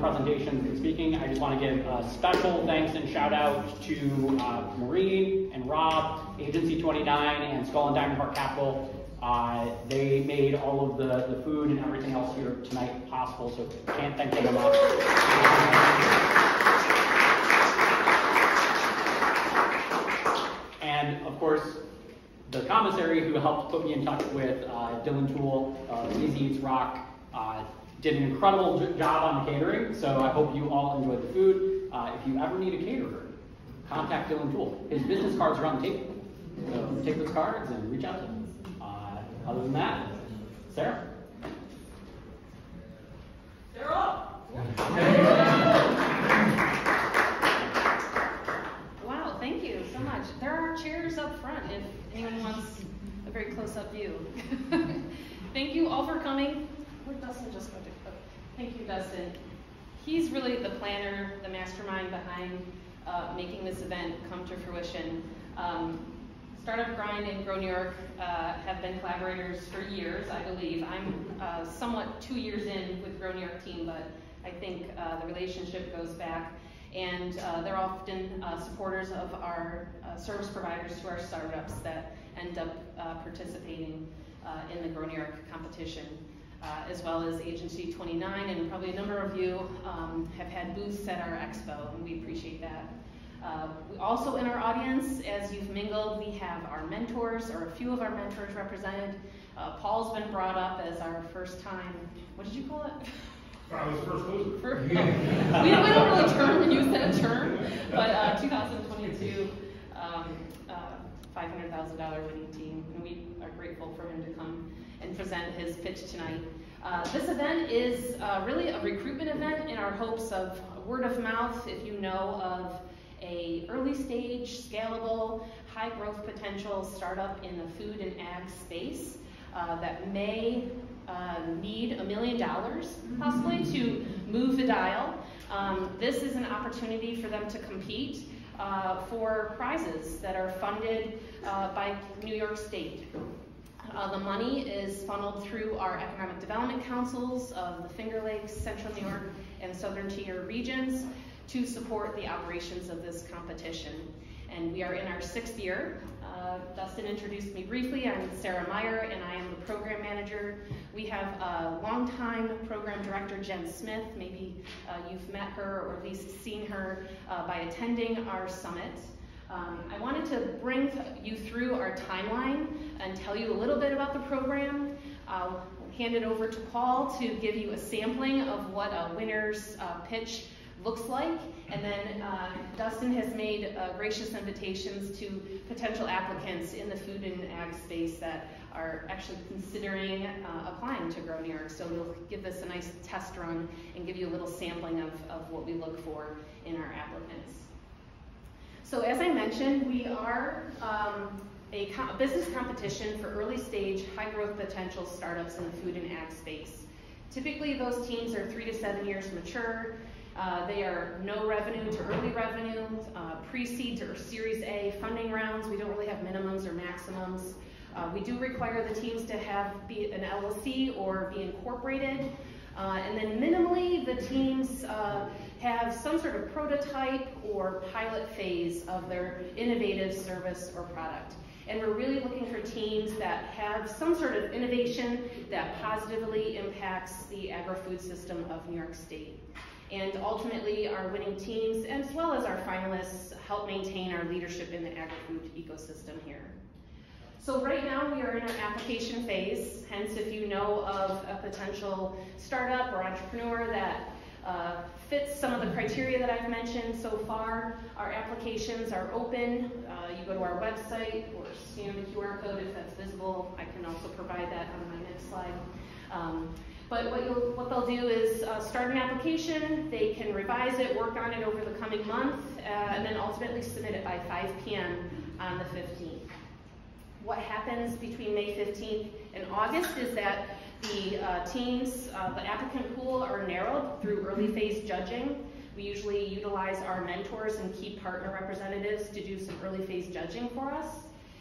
presentations and speaking, I just want to give a special thanks and shout out to uh, Maureen and Rob, Agency 29, and Skull and Diamond Heart Capital. Uh, they made all of the, the food and everything else here tonight possible, so can't thank them enough. And of course, the commissary who helped put me in touch with uh, Dylan Toole, uh, Easy Eats Rock, uh, did an incredible job on the catering, so I hope you all enjoyed the food. Uh, if you ever need a caterer, contact Dylan Toole. His business cards are on the table. So take those cards and reach out to him. Uh, other than that, Sarah? Sarah! Wow, thank you so much. There are chairs up front if anyone wants a very close-up view. thank you all for coming. Where Dustin just went to cook. Thank you, Dustin. He's really the planner, the mastermind behind uh, making this event come to fruition. Um, Startup Grind and Grow New York uh, have been collaborators for years, I believe. I'm uh, somewhat two years in with Grow New York team, but I think uh, the relationship goes back. And uh, they're often uh, supporters of our service providers to our startups that end up participating in the Grow New York competition. As well as Agency 29, and probably a number of you um, have had booths at our expo, and we appreciate that. Uh, also in our audience, as you've mingled, we have our mentors, or a few of our mentors represented. Uh, Paul's been brought up as our first time, what did you call it? I was first loser. First, we, we, don't really term, use that term, but uh, 2022 um, uh, $500,000 winning team, and we are grateful for him to come and present his pitch tonight. Uh, this event is uh, really a recruitment event in our hopes of word of mouth, if you know of a early stage, scalable, high growth potential startup in the food and ag space uh, that may uh, need a million dollars possibly to move the dial. Um, this is an opportunity for them to compete uh, for prizes that are funded uh, by New York State. Uh, the money is funneled through our economic development councils of the Finger Lakes, Central New York, and Southern Tier regions to support the operations of this competition. And we are in our sixth year. Uh, Dustin introduced me briefly. I'm Sarah Meyer, and I am the program manager. We have a longtime program director, Jen Smith. Maybe uh, you've met her or at least seen her uh, by attending our summit. Um, I wanted to bring you through our timeline and tell you a little bit about the program. I'll hand it over to Paul to give you a sampling of what a winner's uh, pitch looks like. And then uh, Dustin has made uh, gracious invitations to potential applicants in the food and ag space that are actually considering uh, applying to Grow New York. So we'll give this a nice test run and give you a little sampling of, of what we look for in our applicants. So as I mentioned, we are um, a, business competition for early stage, high growth potential startups in the food and ag space. Typically, those teams are three to seven years mature. Uh, they are no revenue to early revenue, uh, pre-seed or Series A funding rounds. We don't really have minimums or maximums. Uh, we do require the teams to have be an LLC or be incorporated. Uh, and then minimally, the teams uh, have some sort of prototype or pilot phase of their innovative service or product. And we're really looking for teams that have some sort of innovation that positively impacts the agri-food system of New York State. And ultimately, our winning teams, as well as our finalists, help maintain our leadership in the agri-food ecosystem here. So right now we are in our application phase, hence if you know of a potential startup or entrepreneur that uh, fits some of the criteria that I've mentioned so far, our applications are open. Uh, you go to our website or scan the QR code if that's visible. I can also provide that on my next slide. Um, but what, what they'll do is uh, start an application, they can revise it, work on it over the coming month, uh, and then ultimately submit it by 5 p.m. on the 15th. What happens between May 15th and August is that the uh, teams, uh, the applicant pool are narrowed through early phase judging. We usually utilize our mentors and key partner representatives to do some early phase judging for us,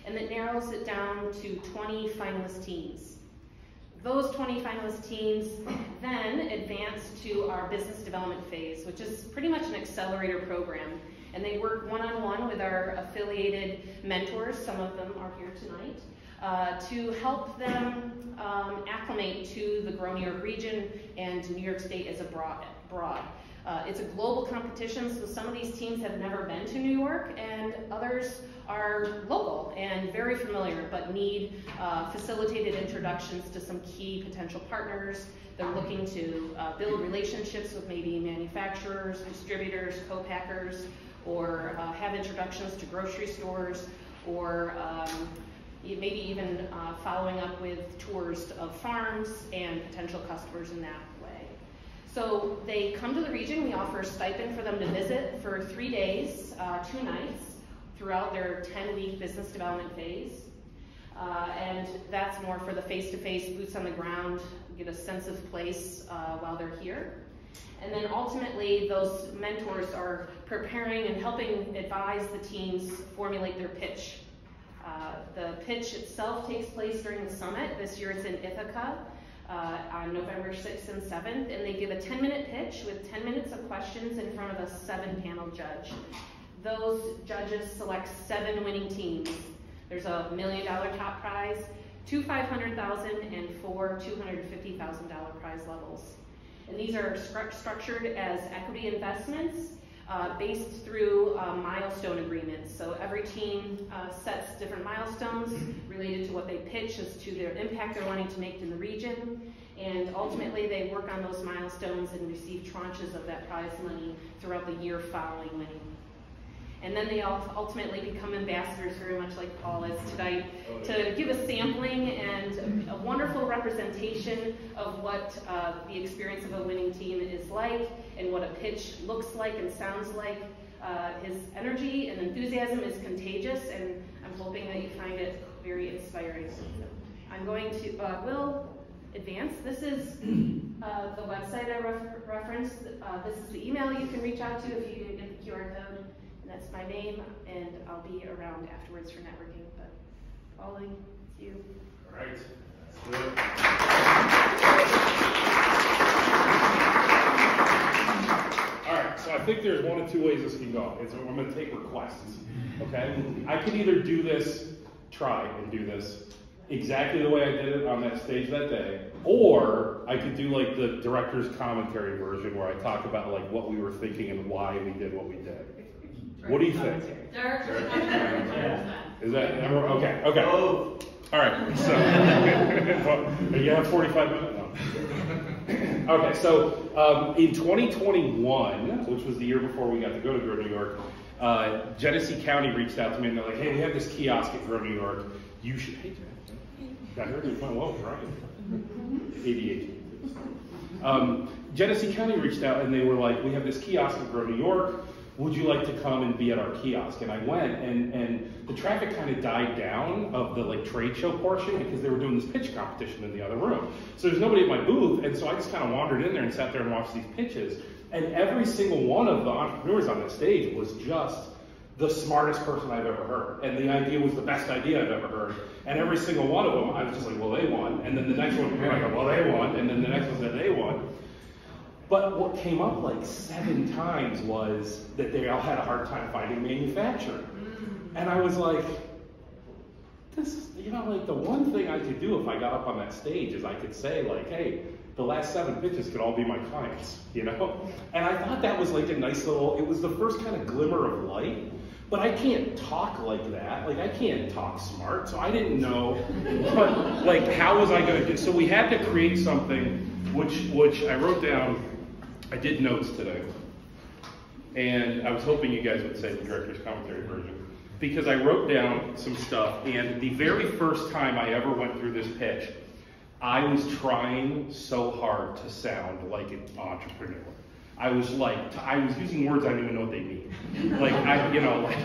and that narrows it down to 20 finalist teams. Those 20 finalist teams then advance to our business development phase, which is pretty much an accelerator program. And they work one-on-one with our affiliated mentors, some of them are here tonight, uh, to help them um, acclimate to the Grow New York region and New York State as a broad. broad. Uh, it's a global competition, so some of these teams have never been to New York, and others are local and very familiar, but need uh, facilitated introductions to some key potential partners. They're looking to uh, build relationships with maybe manufacturers, distributors, co-packers, or uh, have introductions to grocery stores, or um, maybe even uh, following up with tours of farms and potential customers in that way. So they come to the region. We offer a stipend for them to visit for three days, uh, two nights throughout their 10-week business development phase. Uh, and that's more for the face-to-face, boots on the ground, get a sense of place uh, while they're here. And then ultimately, those mentors are preparing and helping advise the teams formulate their pitch. Uh, the pitch itself takes place during the summit. This year it's in Ithaca uh, on November 6th and 7th, and they give a 10-minute pitch with 10 minutes of questions in front of a seven-panel judge those judges select seven winning teams. There's a million dollar top prize, two 500,000 and four $250,000 prize levels. And these are stru structured as equity investments uh, based through uh, milestone agreements. So every team uh, sets different milestones related to what they pitch as to their impact they're wanting to make in the region. And ultimately, they work on those milestones and receive tranches of that prize money throughout the year following winning. And then they ultimately become ambassadors, very much like Paul is tonight, to give a sampling and a, wonderful representation of what uh, the experience of a winning team is like and what a pitch looks like and sounds like. Uh, his energy and enthusiasm is contagious, and I'm hoping that you find it very inspiring. I'm going to, uh, will advance. This is uh, the website I refer referenced. Uh, this is the email you can reach out to if you get the QR code. That's my name, and I'll be around afterwards for networking, but following you. All right. All right, so I think there's one of two ways this can go. It's, I'm going to take requests, okay? I could either do this, try and do this exactly the way I did it on that stage that day, or I could do like the director's commentary version where I talk about like what we were thinking and why we did what we did. What do you think? Is that, okay, okay. All right, so, you have 45 minutes? No. Okay, so um, in 2021, which was the year before we got to go to Grow New York, uh, Genesee County reached out to me and they're like, hey, we have this kiosk at Grow New York. You should, hey, I heard you went well, right? ADHD. Um, Genesee County reached out and they were like, we have this kiosk at Grow New York would you like to come and be at our kiosk? And I went, and, and the traffic kind of died down of the like trade show portion because they were doing this pitch competition in the other room. So there's nobody at my booth, and so I just kind of wandered in there and sat there and watched these pitches. And every single one of the entrepreneurs on that stage was just the smartest person I've ever heard. And the idea was the best idea I've ever heard. And every single one of them, I was just like, well, they won. And then the next one, I go, well, they won. And then the next one said, they won. But what came up like seven times was that they all had a hard time finding manufacturer. Mm. And I was like, this you know, like the one thing I could do if I got up on that stage is I could say, like, hey, the last seven pitches could all be my clients, you know? And I thought that was like a nice little, it was the first kind of glimmer of light. But I can't talk like that. Like I can't talk smart. So I didn't know, but like how was I going to do? So we had to create something, which which I wrote down I did notes today, and I was hoping you guys would say the director's commentary version because I wrote down some stuff. And the very first time I ever went through this pitch, I was trying so hard to sound like an entrepreneur. I was like, I was using words I didn't even know what they mean. Like, I, you know, like,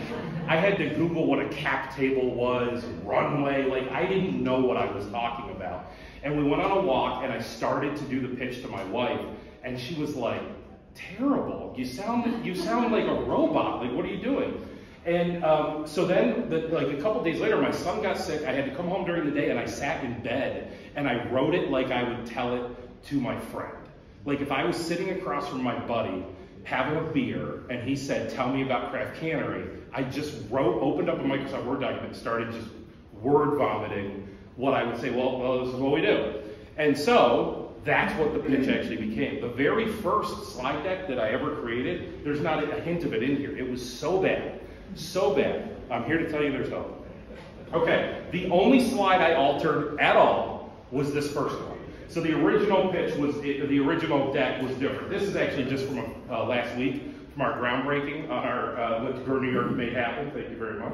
I had to Google what a cap table was, runway. Like, I didn't know what I was talking about. And we went on a walk, and I started to do the pitch to my wife, and she was like, terrible. You sound, you sound like a robot. Like, what are you doing? And um, so then, the, like a couple days later, my son got sick. I had to come home during the day, and I sat in bed and I wrote it like I would tell it to my friend. Like if I was sitting across from my buddy having a beer, and he said, "Tell me about Craft Cannery," I just wrote, opened up a Microsoft Word document, started just word vomiting what I would say. Well, well, this is what we do. And so that's what the pitch actually became. The very first slide deck that I ever created, there's not a hint of it in here. It was so bad, so bad. I'm here to tell you there's hope. Okay, the only slide I altered at all was this first one. So the original pitch was, the original deck was different. This is actually just from uh, last week, from our groundbreaking on our, uh, what New York made happen. Thank you very much.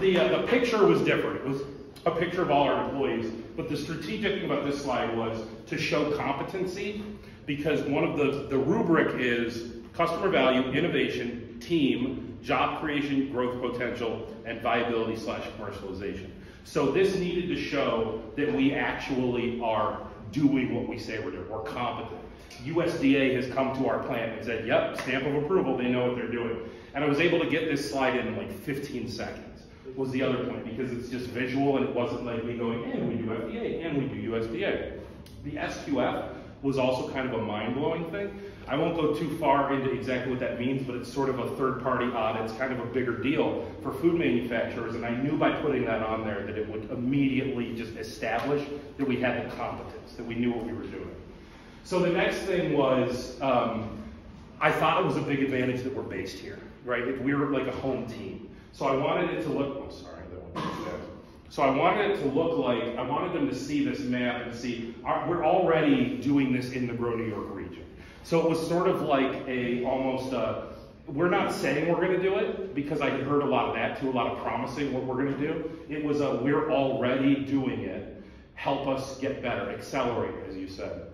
The, uh, the picture was different. It was a picture of all our employees. But the strategic thing about this slide was to show competency because one of the, the rubric is customer value, innovation, team, job creation, growth potential, and viability slash commercialization. So this needed to show that we actually are doing what we say we're doing. We're competent. USDA has come to our plant and said, yep, stamp of approval, they know what they're doing. And I was able to get this slide in in like 15 seconds was the other point because it's just visual and it wasn't like me going, and we do FDA, and we do USDA. The SQF was also kind of a mind-blowing thing. I won't go too far into exactly what that means, but it's sort of a third-party audit. It's kind of a bigger deal for food manufacturers, and I knew by putting that on there that it would immediately just establish that we had the competence, that we knew what we were doing. So the next thing was, um, I thought it was a big advantage that we're based here, right? If we were like a home team. So I wanted it to look, I'm sorry, that one. So I wanted it to look like, I wanted them to see this map and see, our, we're already doing this in the Grow New York region. So it was sort of like a, almost a, we're not saying we're gonna do it, because I heard a lot of that too, a lot of promising what we're gonna do. It was a, we're already doing it, help us get better, accelerate, as you said.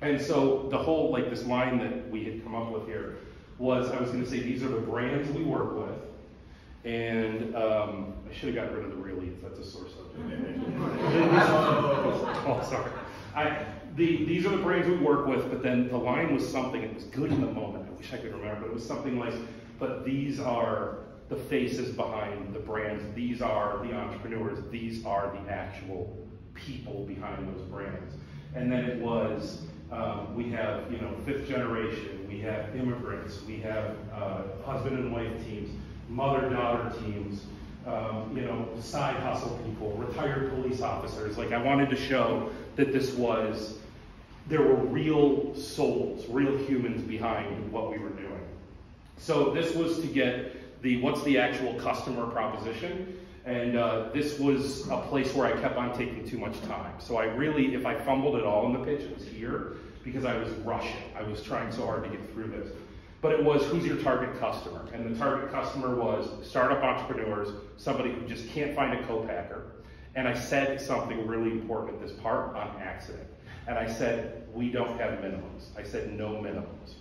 And so the whole, like this line that we had come up with here was, I was gonna say, these are the brands we work with, and um, I should have gotten rid of the really, that's a sore subject. oh, sorry. I, the, these are the brands we work with, but then the line was something, it was good in the moment. I wish I could remember, but it was something like, but these are the faces behind the brands, these are the entrepreneurs, these are the actual people behind those brands. And then it was, um, we have, you know, fifth generation, we have immigrants, we have uh, husband and wife teams, mother-daughter teams, um, you know, side hustle people, retired police officers. Like I wanted to show that this was, there were real souls, real humans behind what we were doing. So this was to get the, what's the actual customer proposition? And uh, this was a place where I kept on taking too much time. So I really, if I fumbled at all in the pitch, it was here because I was rushing. I was trying so hard to get through this but it was who's your target customer? And the target customer was startup entrepreneurs, somebody who just can't find a co-packer. And I said something really important at this part on accident. And I said, we don't have minimums. I said no minimums.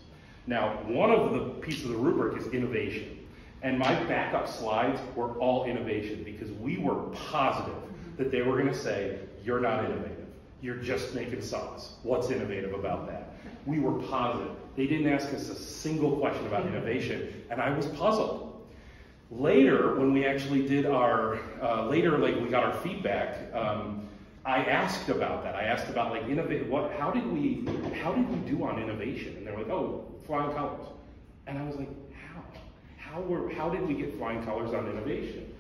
Now, one of the pieces of the rubric is innovation. And my backup slides were all innovation because we were positive that they were going to say, you're not innovative. You're just making sauce. What's innovative about that? We were positive. They didn't ask us a single question about innovation, and I was puzzled. Later, when we actually did our, uh, later, like we got our feedback, um, I asked about that. I asked about like innovate. What? How did we? How did we do on innovation? And they're like, oh, flying colors. And I was like, how? How were? How did we get flying colors on innovation?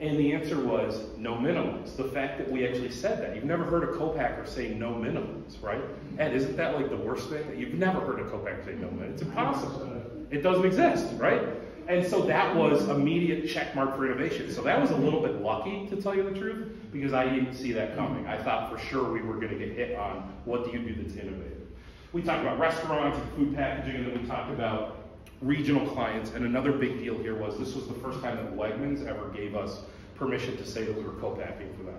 And the answer was no minimums. The fact that we actually said that. You've never heard a co-packer say no minimums, right? And isn't that like the worst thing? You've never heard a co-packer say no minimums. It's impossible. It doesn't exist, right? And so that was immediate check mark for innovation. So that was a little bit lucky, to tell you the truth, because I didn't see that coming. I thought for sure we were going to get hit on what do you do that's innovative. We talked about restaurants and food packaging, and then we talked about regional clients. And another big deal here was this was the first time that Wegmans ever gave us permission to say that we were co-packing for them.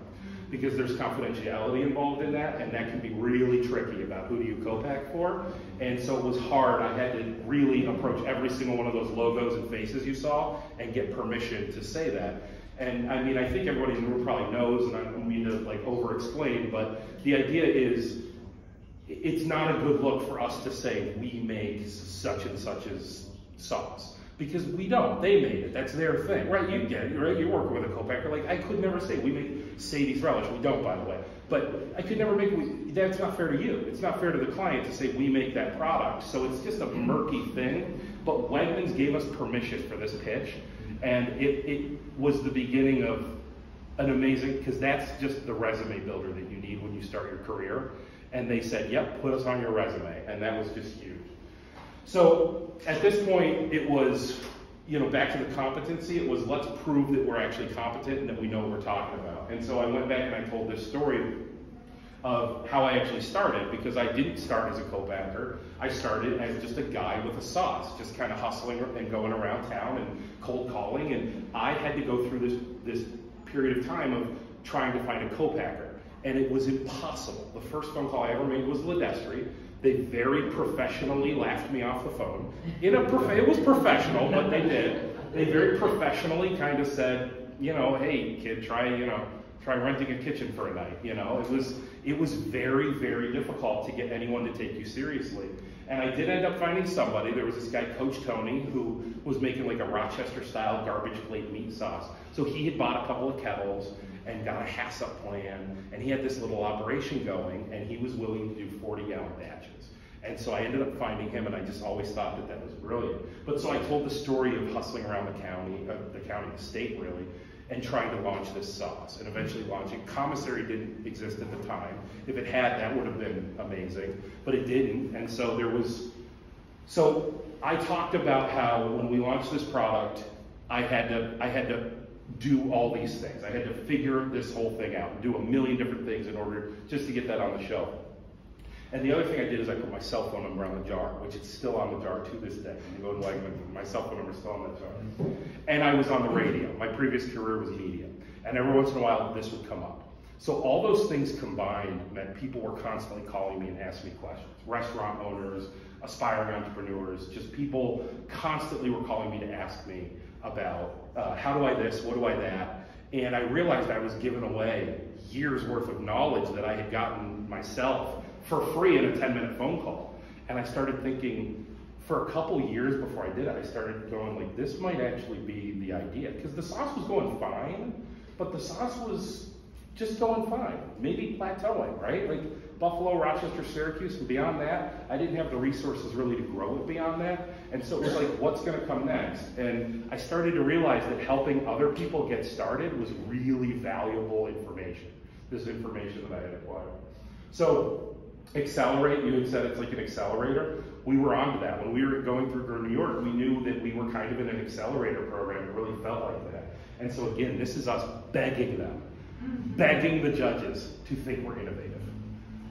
Because there's confidentiality involved in that, and that can be really tricky about who do you co-pack for. And so it was hard. I had to really approach every single one of those logos and faces you saw and get permission to say that. And I mean, I think everybody in the room probably knows, and I don't mean to like over-explain, but the idea is it's not a good look for us to say we make such and such as sauce because we don't. They made it. That's their thing, right? You get it, right? You're working with a co-packer. Like I could never say we make Sadie's relish. We don't, by the way. But I could never make. We, that's not fair to you. It's not fair to the client to say we make that product. So it's just a murky thing. But Wegmans gave us permission for this pitch, and it, it was the beginning of an amazing because that's just the resume builder that you need when you start your career. And they said, "Yep, put us on your resume," and that was just huge. So at this point, it was, you know, back to the competency. It was let's prove that we're actually competent and that we know what we're talking about. And so I went back and I told this story of how I actually started because I didn't start as a co-packer. I started as just a guy with a sauce, just kind of hustling and going around town and cold calling. And I had to go through this this period of time of trying to find a co-packer. And it was impossible. The first phone call I ever made was LiDestri. They very professionally laughed me off the phone. In a prof- it was professional, but they did. They very professionally kind of said, you know, hey kid, try you know try renting a kitchen for a night. You know, it was it was very very difficult to get anyone to take you seriously. And I did end up finding somebody. There was this guy, Coach Tony, who was making like a Rochester style garbage plate meat sauce. So he had bought a couple of kettles and got a HACCP plan, and he had this little operation going, and he was willing to do 40 gallon batches. And so I ended up finding him, and I just always thought that that was brilliant. But so I told the story of hustling around the county, uh, the county, the state really, and trying to launch this sauce, and eventually launching. Commissary didn't exist at the time. If it had, that would have been amazing, but it didn't. And so there was. So I talked about how when we launched this product, I had to I had to do all these things. I had to figure this whole thing out, and do a million different things in order just to get that on the shelf. And the other thing I did is I put my cell phone number on the jar, which is still on the jar to this day. You go to Wegmans, my cell phone number is still on that jar. And I was on the radio. My previous career was media. And every once in a while, this would come up. So all those things combined meant people were constantly calling me and asking me questions. Restaurant owners, aspiring entrepreneurs, just people constantly were calling me to ask me about uh, how do I this, what do I that. And I realized I was giving away years worth of knowledge that I had gotten myself for free in a 10 minute phone call. And I started thinking, for a couple years before I did it, I started going like, this might actually be the idea. Because the sauce was going fine, but the sauce was just going fine. Maybe plateauing, right? Like Buffalo, Rochester, Syracuse, and beyond that, I didn't have the resources really to grow it beyond that. And so it was like, what's going to come next? And I started to realize that helping other people get started was really valuable information. This information that I had acquired. So accelerate, you had said it's like an accelerator. We were onto that. When we were going through New York, we knew that we were kind of in an accelerator program. It really felt like that. And so again, this is us begging them, begging the judges to think we're innovative.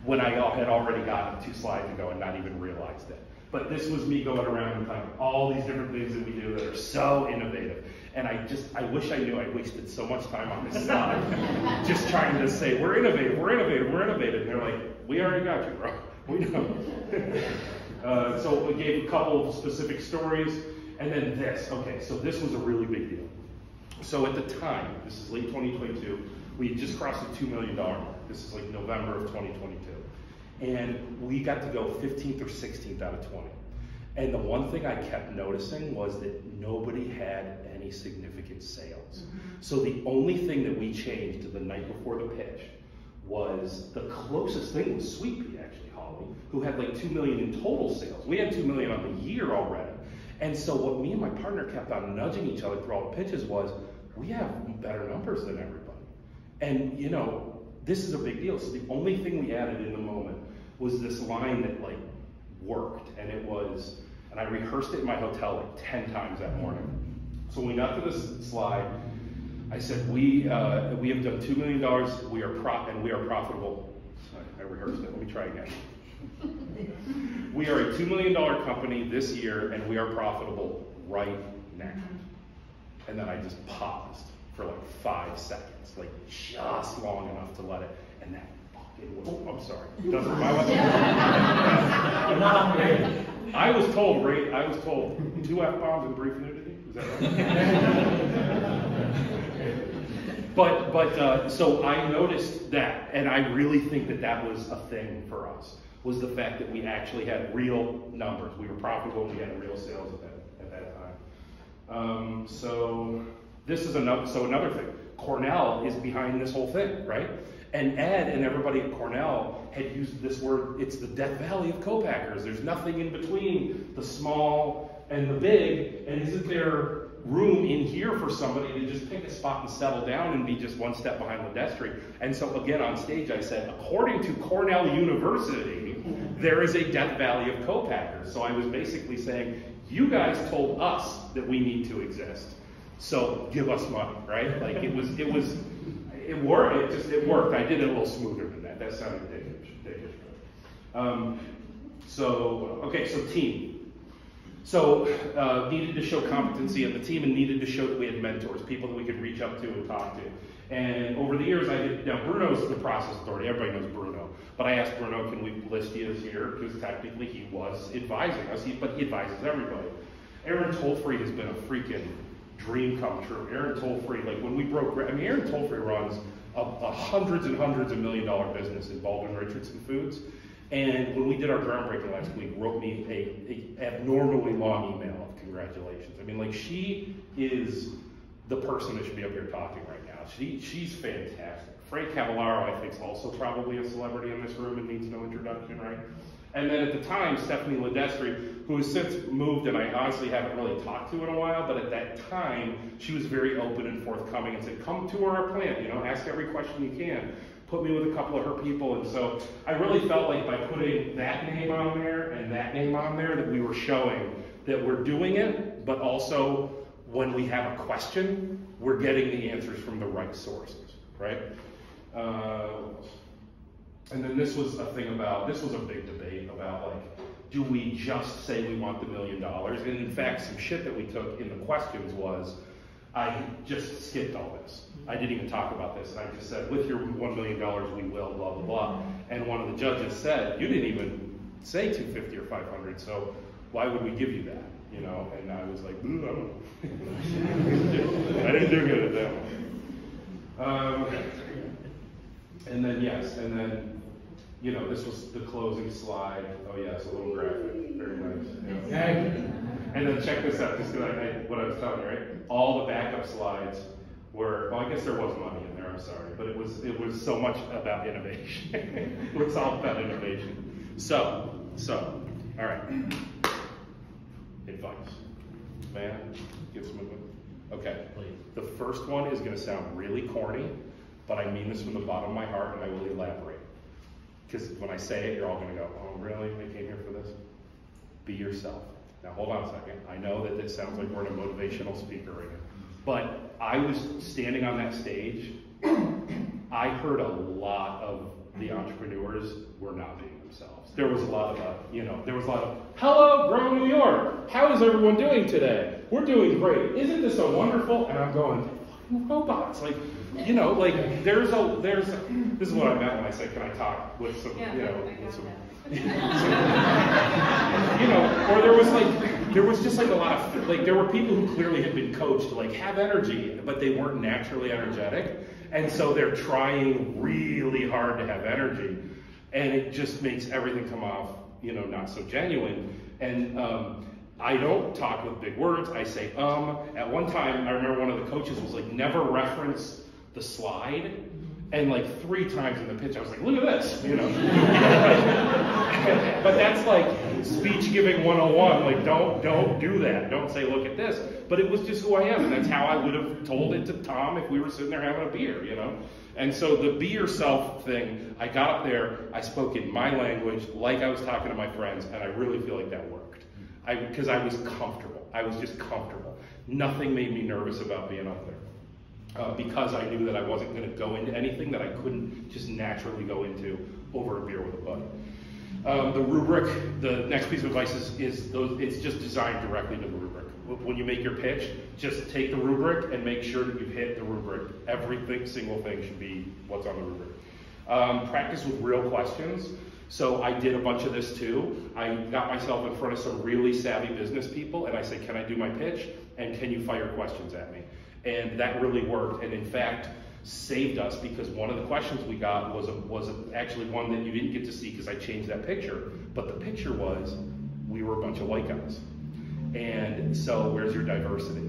When I had already gotten two slides ago and not even realized it. But this was me going around and talking all these different things that we do that are so innovative. And I just, I wish I knew I wasted so much time on this slide, just trying to say, we're innovative, we're innovative, we're innovative. And they're like, we already got you, bro. We know. uh, so we gave a couple of specific stories. And then this, okay, so this was a really big deal. So at the time, this is late 2022, we just crossed the $2 million mark. This is like November of 2022. And we got to go 15th or 16th out of 20. And the one thing I kept noticing was that nobody had any significant sales. Mm-hmm. So the only thing that we changed the night before the pitch was the closest thing was Sweet Pea, actually, Holly, who had like 2 million in total sales. We had 2 million on the year already. And so what me and my partner kept on nudging each other through all the pitches was, we have better numbers than everybody. And you know, this is a big deal. So the only thing we added in the moment was this line that like worked, and it was, and I rehearsed it in my hotel like 10 times that morning. So when we got to this slide, I said, we, uh, we have done $2 million, we are pro- and we are profitable. I rehearsed it, let me try again. we are a $2 million company this year, and we are profitable right now. And then I just paused for like five seconds, like just long enough to let it, and that fucking, oh, I'm sorry. Doesn't my I was told, right, I was told two F bombs and brief nudity. Is that right? but but uh, so I noticed that, and I really think that that was a thing for us. was the fact that we actually had real numbers. We were profitable, we had real sales at that, at that time. Um, so this is another, so another thing. Cornell is behind this whole thing, right? And Ed and everybody at Cornell had used this word, it's the Death Valley of co-packers. There's nothing in between the small and the big, and isn't there room in here for somebody to just pick a spot and settle down and be just one step behind LiDestri? And so again on stage I said, according to Cornell University, there is a Death Valley of co-packers. So I was basically saying, you guys told us that we need to exist. So give us money, right? Like it was, it was, it worked. It just it worked. I did it a little smoother than that. That sounded ridiculous. Um, so okay, so team. So uh, needed to show competency in the team and needed to show that we had mentors, people that we could reach up to and talk to. And over the years, I did. Now Bruno's the process authority. Everybody knows Bruno, but I asked Bruno, "Can we list you as here?" Because technically he was advising us, he, but he advises everybody. Erin Tolefree has been a freaking dream come true. Erin Tolefree, like when we broke, I mean, Erin Tolefree runs a, a hundreds and hundreds of million dollar business in Baldwin Richardson Foods. And when we did our groundbreaking last week, wrote me a, a abnormally long email of congratulations. I mean, like she is the person that should be up here talking right now. She she's fantastic. Frank Cavallaro, I think, is also probably a celebrity in this room and needs no introduction, right? And then at the time, Stephanie LiDestri, who has since moved and I honestly haven't really talked to in a while, but at that time, she was very open and forthcoming and said, come tour our plant, you know, ask every question you can. Put me with a couple of her people. And so I really felt like by putting that name on there and that name on there, that we were showing that we're doing it, but also when we have a question, we're getting the answers from the right sources, right? Uh, and then this was a thing about, this was a big debate about like, do we just say we want the million dollars? And in fact, some shit that we took in the questions was, I just skipped all this. I didn't even talk about this. I just said, with your $1 million, we will, blah, blah, blah. And one of the judges said, you didn't even say 250 or 500, so why would we give you that? You know, and I was like, I don't know. I didn't do good at that one. Um, and then, yes, and then you know, this was the closing slide. Oh yeah, it's a little graphic, very nice. Yeah. And then check this out, just because I, I, what I was telling you, right? All the backup slides were, well, I guess there was money in there. I'm sorry, but it was it was so much about innovation. it was all about innovation. So, so, all right. Advice, man, get some moving. Okay. Please. The first one is going to sound really corny, but I mean this from the bottom of my heart, and I will elaborate. Because when I say it, you're all going to go, oh, really? They came here for this? Be yourself. Now, hold on a second. I know that this sounds like we're in a motivational speaker right now. But I was standing on that stage. I heard a lot of the entrepreneurs were not being themselves. There was a lot of, uh, you know, there was a lot of, hello, Grow New York. How is everyone doing today? We're doing great. Isn't this so wonderful? And I'm going, robots. Like, you know, like there's a there's a, this is what I meant when I said, can I talk with some, Yeah, you know, with some, you know, or there was like there was just like a lot of like there were people who clearly had been coached to like have energy, but they weren't naturally energetic, and so they're trying really hard to have energy, and it just makes everything come off, you know, not so genuine, and. Um, I don't talk with big words. I say um. At one time, I remember one of the coaches was like, never reference the slide. And like three times in the pitch, I was like, look at this, you know. but that's like speech giving 101. Like, don't don't do that. Don't say, look at this. But it was just who I am, and that's how I would have told it to Tom if we were sitting there having a beer, you know. And so the be yourself thing, I got up there, I spoke in my language, like I was talking to my friends, and I really feel like that worked. I because I was comfortable. I was just comfortable. Nothing made me nervous about being up there. Uh, because I knew that I wasn't going to go into anything that I couldn't just naturally go into over a beer with a buddy. Um, the rubric, the next piece of advice is, is those, it's just designed directly to the rubric. When you make your pitch, just take the rubric and make sure that you've hit the rubric. Every single thing should be what's on the rubric. Um, practice with real questions. So I did a bunch of this too. I got myself in front of some really savvy business people and I said, can I do my pitch? And can you fire questions at me? And that really worked. And in fact, saved us because one of the questions we got was was actually one that you didn't get to see because I changed that picture. But the picture was we were a bunch of white guys. And so, where's your diversity?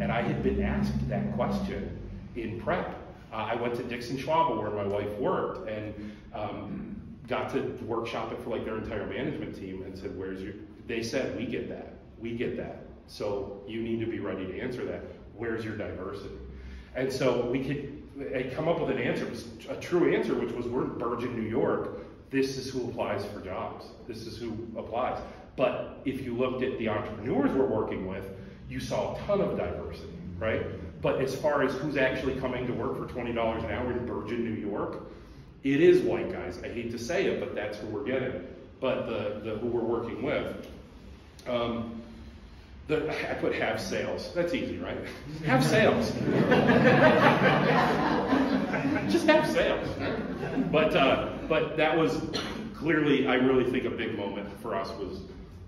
And I had been asked that question in prep. Uh, I went to Dixon Schwabl where my wife worked and um, got to workshop it for like their entire management team and said, "Where's your?" They said, "We get that. We get that. So you need to be ready to answer that. Where's your diversity?" And so we could come up with an answer, a true answer, which was we're in Bergen, New York. This is who applies for jobs. This is who applies. But if you looked at the entrepreneurs we're working with, you saw a ton of diversity, right? But as far as who's actually coming to work for $20 an hour in Bergen, New York, it is white guys. I hate to say it, but that's who we're getting. But the, the who we're working with. Um, the, I put have sales. That's easy, right? Have sales. Just have sales. But uh, but that was clearly, I really think a big moment for us was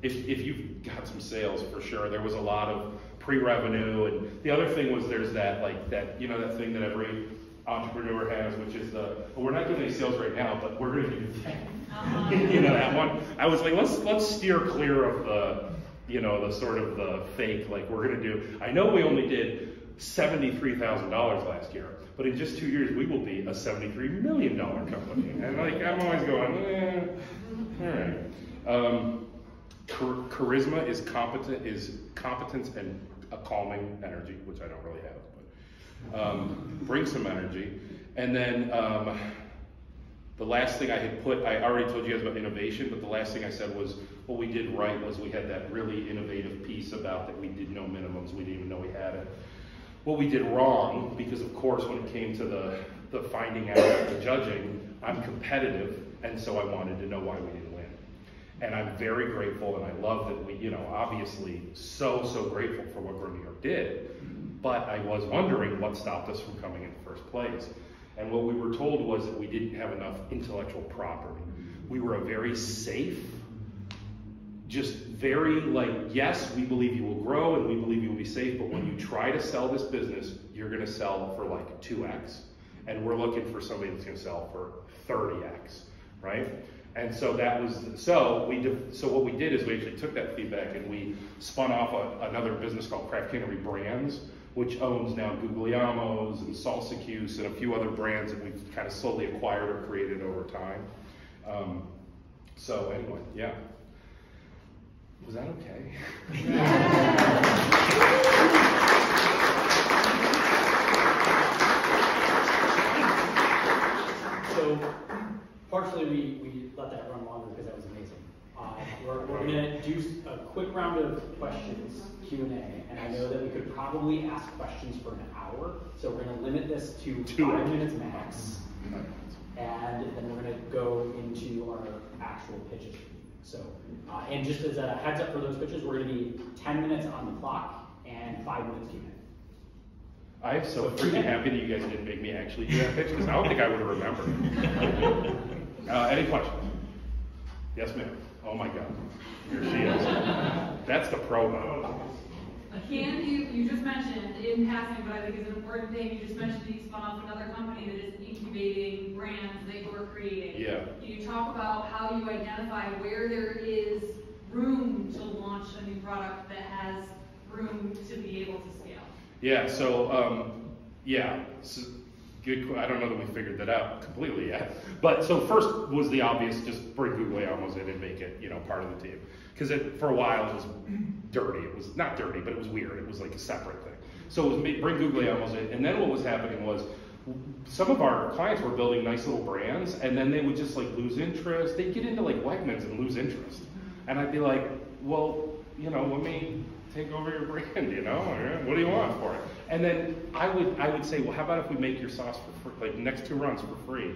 if if you've got some sales for sure. There was a lot of pre-revenue, and the other thing was there's that like that you know that thing that every entrepreneur has, which is the well, we're not doing any sales right now, but we're going to do that. Uh-huh. you know that one. I was like, let's let's steer clear of the you know, the sort of the fake, like we're going to do. I know we only did $73,000 last year, but in just two years, we will be a $73 million company. And like, I'm always going, eh, all right. Um, char- charisma is competent, is competence and a calming energy, which I don't really have, but um, bring some energy. And then, um, the last thing I had put, I already told you guys about innovation, but the last thing I said was what we did right was we had that really innovative piece about that we did no minimums, we didn't even know we had it. What we did wrong, because of course when it came to the, the finding out, the judging, I'm competitive, and so I wanted to know why we didn't win. And I'm very grateful, and I love that we, you know, obviously so, so grateful for what York did. But I was wondering what stopped us from coming in first place. And what we were told was that we didn't have enough intellectual property. We were a very safe, just very like, yes, we believe you will grow and we believe you will be safe, but when you try to sell this business, you're going to sell for like 2x. And we're looking for somebody that's going to sell for 30x, right? And so that was so we so what we did is we actually took that feedback and we spun off a, another business called Craft Cannery Brands, which owns now Guglielmo's and Salsa Cuse and a few other brands that we've kind of slowly acquired or created over time. Um, so anyway, yeah. Was that okay? so partially we, we let that run longer because that was amazing. Uh, we're, we're going to do a quick round of questions, Q&A, and I know that we could probably ask questions for an hour, so we're going to limit this to Two five minutes max, and then we're going to go into our actual pitches. So, uh, and just as a heads up for those pitches, we're going to be 10 minutes on the clock and five minutes Q&A. I am so freaking happy that you guys didn't make me actually do that pitch because I don't think I would have remembered. uh, any questions? Yes, ma'am. Oh my God. Here she is. That's the promo. Can you, you just mentioned in passing, but I think it's an important thing, you just mentioned that you spun off another company that is incubating brands that you are creating. Yeah. Can you talk about how you identify where there is room to launch a new product that has room to be able to scale? Yeah, so, um, yeah, so good, I don't know that we figured that out completely yet. But, so first was the obvious, just bring Guglielmo's in and make it, you know, part of the team. Because it for a while it was dirty, it was, not dirty, but it was weird, it was like a separate thing. So it was bring Guglielmo's in, and then what was happening was, some of our clients were building nice little brands, and then they would just like lose interest. They'd get into like Wegmans and lose interest. And I'd be like, well, you know, let me take over your brand, you know? What do you want for it? And then I would I would say, well, how about if we make your sauce for free, like next two runs for free?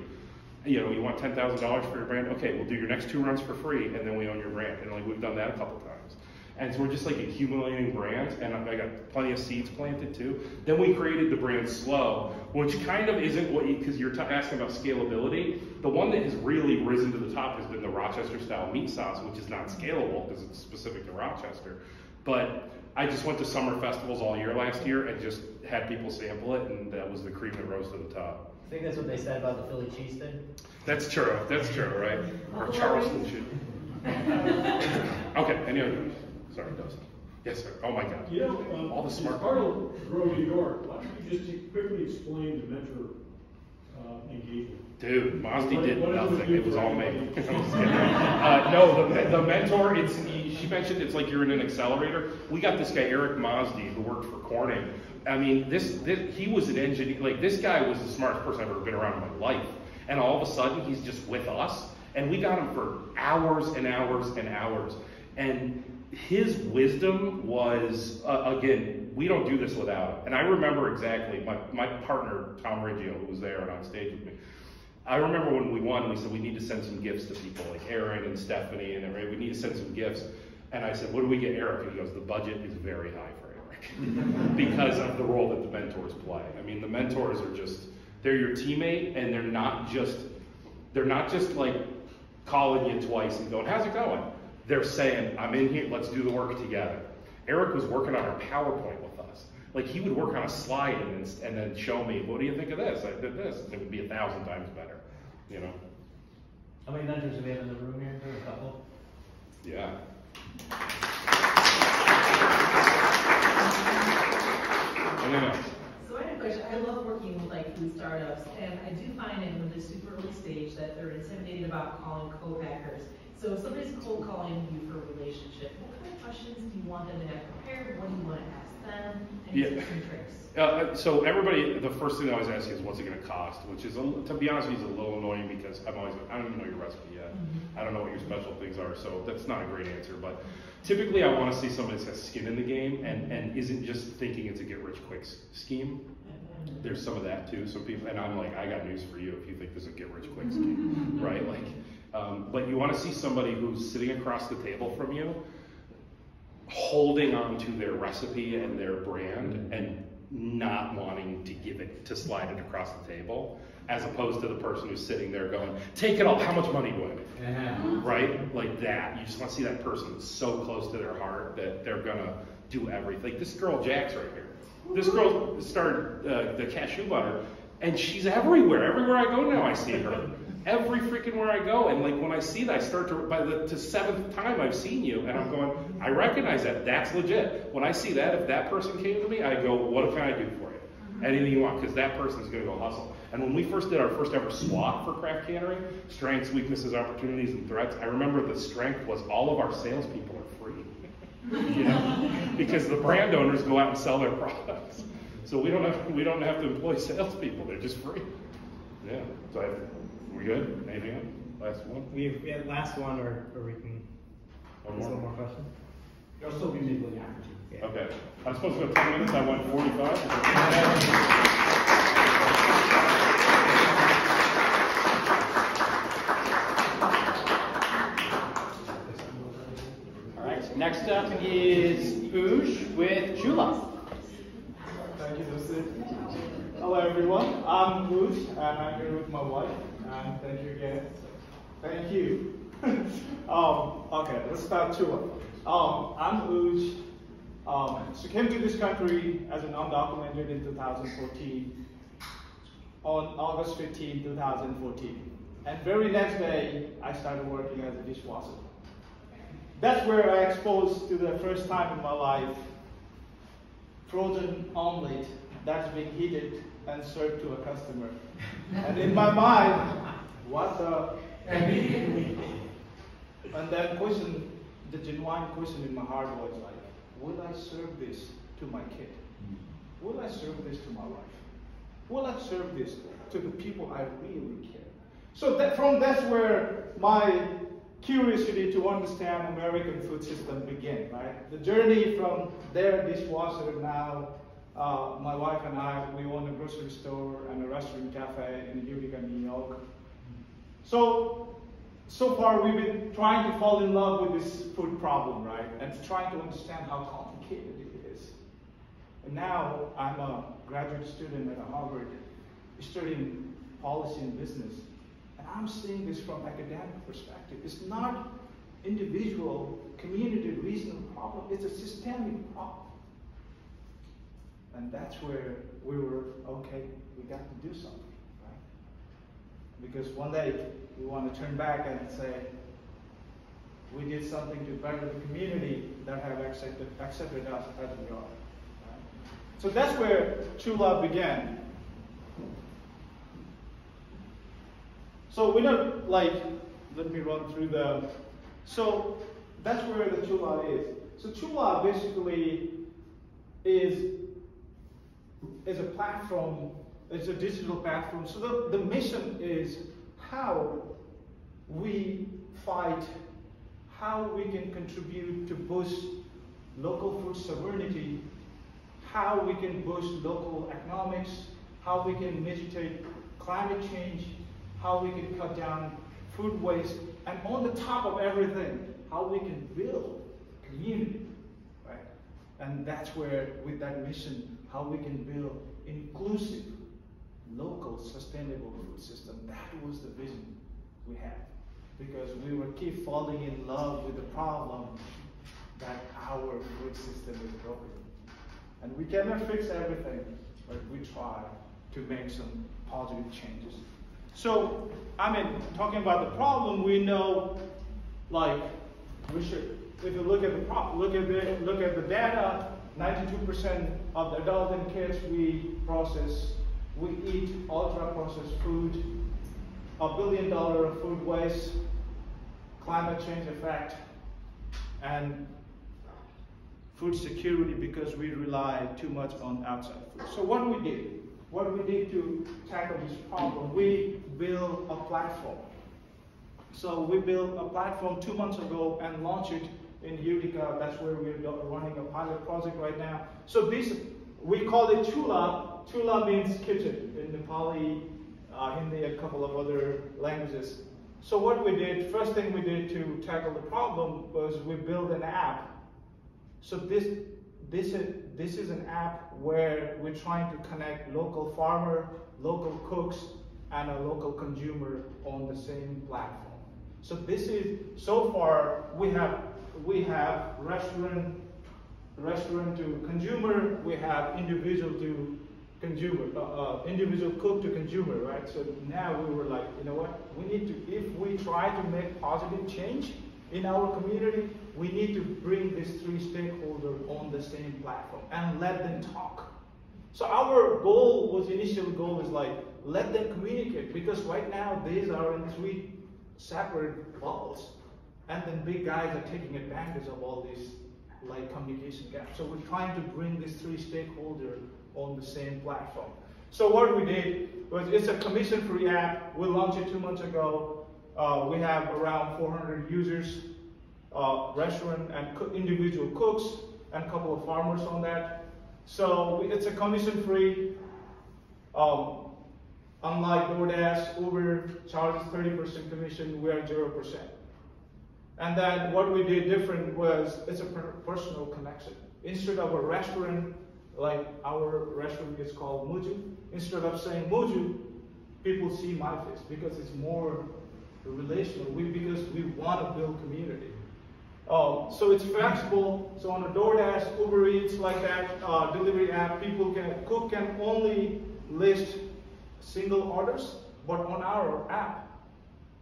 You know, you want ten thousand dollars for your brand? Okay, we'll do your next two runs for free, and then we own your brand. And like we've done that a couple times. And so we're just like accumulating brands, and I got plenty of seeds planted too. Then we created the brand Slow, which kind of isn't what you, because you're t- asking about scalability. The one that has really risen to the top has been the Rochester style meat sauce, which is not scalable because it's specific to Rochester. But I just went to summer festivals all year last year and just had people sample it, and that was the cream that rose to the top. I think that's what they said about the Philly cheese cheesesteak. That's true. That's true, right? Or Charleston should. Okay. Any other? Sorry, Dustin. Yes, sir. Oh my God. You know, um, All the smart- Part of Grow New York, why don't you just quickly explain the mentor, uh, engagement? Dude, Mazdi What- did nothing. It was all me. uh, no, the, the mentor. It's she mentioned it's like you're in an accelerator. We got this guy Eric Mazdi who worked for Corning. I mean, this, this he was an engineer. Like this guy was the smartest person I've ever been around in my life. And all of a sudden, he's just with us, and we got him for hours and hours and hours. And his wisdom was uh, again, we don't do this without him. And I remember exactly my my partner Tom Riggio, who was there and on stage with me. I remember when we won, we said we need to send some gifts to people like Erin and Stephanie and everybody. We need to send some gifts. And I said, what do we get Eric? And he goes, the budget is very high for Eric because of the role that the mentors play. I mean, the mentors are just, they're your teammate and they're not just, they're not just like calling you twice and going, how's it going? They're saying, I'm in here, let's do the work together. Eric was working on our PowerPoint. Like he would work on a slide and, then- and then show me, what do you think of this? I did this. It would be a thousand times better, you know? How many mentors do we have in the room here? A couple. Yeah. Anything else? Uh, so I have a question, I love working with like food startups, and I do find in the super early stage that they're intimidated about calling co-packers. So if somebody's cold calling you for a relationship, what kind of questions do you want them to have prepared? What do you want to ask them? Yeah. tricks? Uh, so everybody, the first thing they always ask you is, what's it going to cost? Which is, to be honest with you, is a little annoying because I'm always, I don't even know your recipe yet. I don't know what your special things are, so that's not a great answer. But typically, I want to see somebody that's got skin in the game and, and isn't just thinking it's a get rich quick s- scheme. There's some of that too. Some people, and I'm like, I got news for you if you think this is a get rich quick scheme, right? Like, um, but you want to see somebody who's sitting across the table from you, holding on to their recipe and their brand and not wanting to give it to slide it across the table as opposed to the person who's sitting there going take it all how much money do i make? Right? Like that. You just want to see that person so close to their heart that they're gonna do everything. Like this girl jack's right here. This girl started uh, the cashew butter and she's everywhere. Everywhere i go now i see her every freaking where I go. And like when I see that, I start to by the to seventh time I've seen you, and I'm going, I recognize that. That's legit. When I see that, if that person came to me, I go, what can I do for you? Mm-hmm. Anything you want, because that person's going to go hustle. And when we first did our first ever SWOT for Craft Cannery, strengths, weaknesses, opportunities, and threats, I remember the strength was all of our salespeople are free. you know, because the brand owners go out and sell their products. So we don't have we don't have to employ salespeople; they're just free. Yeah. So I, we good? Anything else? Last one. We we have last one, or, or we can. One There's more. one more question. You'll still be legally after. Okay. I'm supposed to go 10 minutes. I went 45. All right, next up is Boosh with Chula. Thank you, Dustin. Hello, everyone. I'm Bruce, and I'm here with my wife. Thank you again. Thank you. um, okay, let's start Chula. Um, I'm Ujj. Um, so came to this country as an undocumented in 2014, on August 15, 2014. And very next day, I started working as a dishwasher. That's where I exposed to the first time in my life frozen omelet that's been heated and served to a customer. and in my mind, what and then question, the genuine question in my heart was like, will I serve this to my kid? Will I serve this to my wife? Will I serve this to the people I really care? So that from that's where my curiosity to understand American food system began, right? The journey from there dishwasher now, uh, my wife and I, we own a grocery store and a restaurant cafe in Utica, New York. So, so far we've been trying to fall in love with this food problem, right? And trying to understand how complicated it is. And now I'm a graduate student at Harvard studying policy and business. And I'm seeing this from academic perspective. It's not individual, community, regional problem. It's a systemic problem. And that's where we were, okay, we got to do something, right? Because one day, we want to turn back and say, we did something to better the community that have accepted, accepted us as we are. right? So that's where Chula began. So we don't like, let me run through the, so that's where the Chula is. So Chula basically is, is a platform, it's a digital platform. So the, the mission is how we fight, how we can contribute to boost local food sovereignty, how we can boost local economics, how we can mitigate climate change, how we can cut down food waste, and on the top of everything, how we can build community, right? And that's where, with that mission, how we can build inclusive, local, sustainable food system. That was the vision we had, because we were keep falling in love with the problem that our food system is broken. And we cannot fix everything, but we try to make some positive changes. So, I mean, talking about the problem, we know, like, we should, if you look at the problem, look at the, look at the data, 92% of the adults and kids we process, we eat ultra-processed food, a billion dollar of food waste, climate change effect, and food security because we rely too much on outside food. So what we did, what we did to tackle this problem, we built a platform. So we built a platform two months ago and launched it in Utica. That's where we're running a pilot project right now. So this, we call it Chula. Chula means kitchen in Nepali, uh, Hindi, a couple of other languages. So what we did, first thing we did to tackle the problem was we built an app. So this, this, is, this is an app where we're trying to connect local farmer, local cooks, and a local consumer on the same platform. So this is, so far, we have, we have restaurant, restaurant to consumer, we have individual to consumer, uh, uh, individual cook to consumer, right? So now we were like, you know what? We need to, if we try to make positive change in our community, we need to bring these three stakeholders on the same platform and let them talk. So our goal was initial goal is like let them communicate because right now these are in three separate bubbles, and then big guys are taking advantage of all these like communication gaps. So we're trying to bring these three stakeholders on the same platform. So what we did was it's a commission-free app. We launched it two months ago. Uh, we have around 400 users, uh, restaurant and co individual cooks, and a couple of farmers on that. So it's a commission-free. Um, unlike DoorDash, Uber charges 30% commission. We are 0%. And then what we did different was it's a personal connection. Instead of a restaurant, like our restaurant is called Muju, instead of saying Muju, people see my face because it's more relational. We because we want to build community. Um, so it's flexible. So on a DoorDash, Uber Eats, like that uh, delivery app, people can cook can only list single orders, but on our app,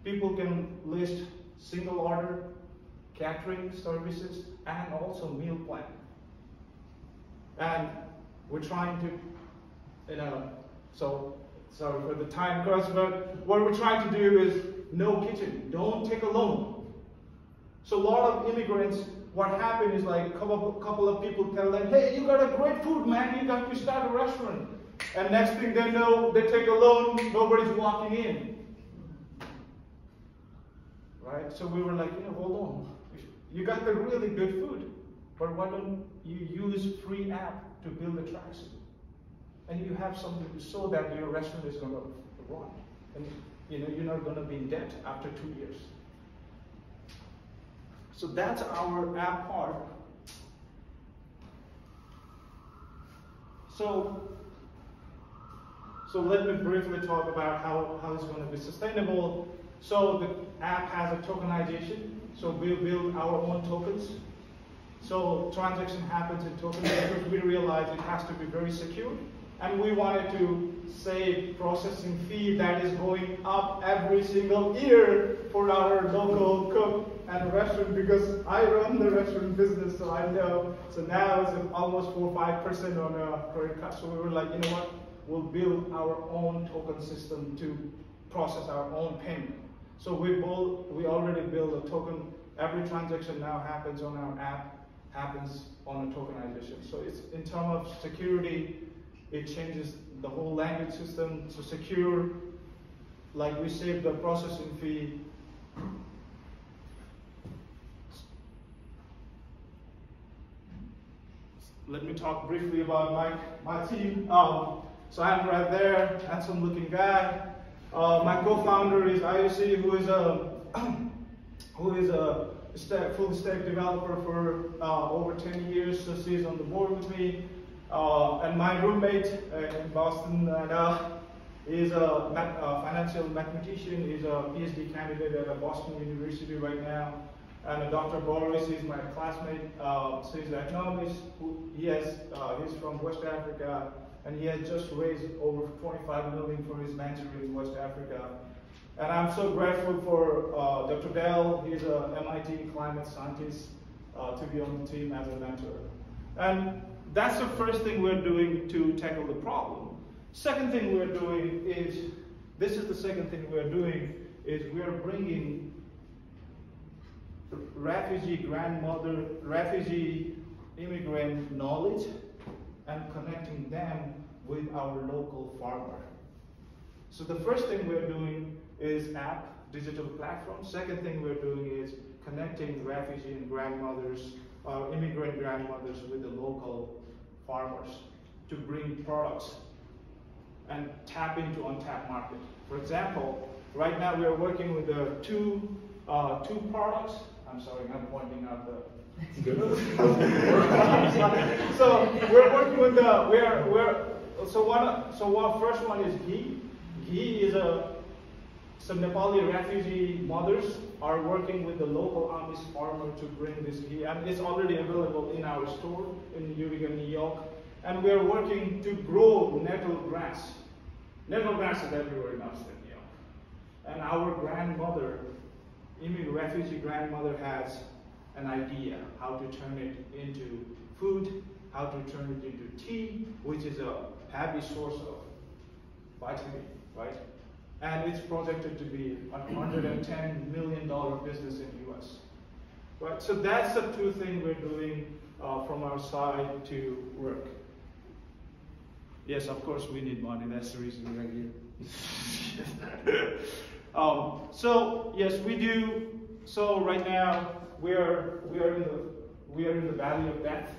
people can list single order, catering services, and also meal plan. And we're trying to, you know, so sorry for the time crunch, but what we're trying to do is no kitchen, don't take a loan. So a lot of immigrants, what happened is like a couple, couple of people tell them, hey, you got a great food, man, you got to start a restaurant. And next thing they know, they take a loan, nobody's walking in. Right? So we were like, you know, hold on. You got the really good food, but why don't you use free app to build a attraction? And you have something so that your restaurant is going to run. And you know, you're not going to be in debt after two years. So that's our app part. So so let me briefly talk about how, how it's going to be sustainable. So the app has a tokenization. So we build our own tokens. So transaction happens in tokens we realize it has to be very secure. and we wanted to save processing fee that is going up every single year for our local cook and restaurant because I run the restaurant business, so I know. So now it's almost four or five percent on a credit card. So we were like, you know what? We'll build our own token system to process our own payment. So we build, we already build a token. Every transaction now happens on our app, happens on a tokenization. So it's in terms of security, it changes the whole language system to secure. Like we save the processing fee. Let me talk briefly about my, my team. Um, so I'm right there, handsome looking guy. Uh, my co-founder is IOC, who is a who is a stack, full stack developer for uh, over 10 years. So she's on the board with me. Uh, and my roommate uh, in Boston uh, is a math, uh, financial mathematician. He's a PhD candidate at Boston University right now. And Dr. Boris is my classmate. Uh, so he's an economist. Who, he has, he's from West Africa and he had just raised over 25 million for his venture in West Africa. And I'm so grateful for uh, Dr. Dell, he's a MIT climate scientist, uh, to be on the team as a mentor. And that's the first thing we're doing to tackle the problem. Second thing we're doing is, this is the second thing we're doing, is we're bringing refugee grandmother, refugee immigrant knowledge and connecting them with our local farmer. So the first thing we're doing is app, digital platform. Second thing we're doing is connecting refugee and grandmothers, uh, immigrant grandmothers with the local farmers to bring products and tap into untapped market. For example, right now we are working with the two, uh, two products. I'm sorry, I'm pointing out the so we're working with the we're we're so one so one first one is ghee. Ghee is a some Nepali refugee mothers are working with the local Amish farmer to bring this ghee, and it's already available in our store in Utica, New York. And we are working to grow nettle grass. Nettle grass is everywhere in upstate New York. And our grandmother, immigrant refugee grandmother, has an idea how to turn it into food, how to turn it into tea, which is a heavy source of vitamin, right? And it's projected to be a $110 million business in the US. Right, so that's the two things we're doing uh, from our side to work. Yes, of course we need money. That's the reason we're here. um, so yes, we do. So right now we are we are in the we are in the valley of death.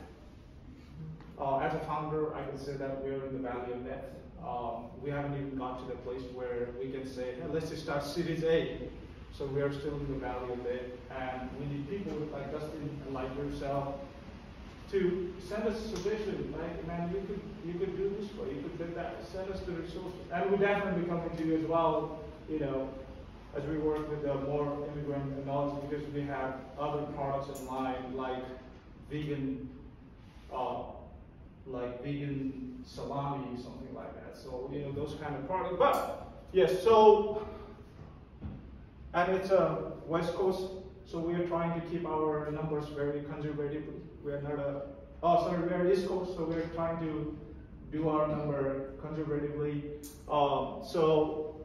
Uh, as a founder, I can say that we are in the valley of death. Um, we haven't even got to the place where we can say, hey, let's just start Series A. So we are still in the valley of death, and we need people like Dustin and like yourself to send us a suggestion. Like, man, you could you could do this way, you could that. Send us the resources, and we definitely coming to you as well. You know, as we work with the more immigrant knowledge because we have other products in mind like vegan, uh, like vegan salami, something like that. So you know those kind of products. But yes, so and it's a West Coast, so we are trying to keep our numbers very conservative. We are not a oh sorry, we are East Coast, so we're trying to do our number conservatively. Uh, so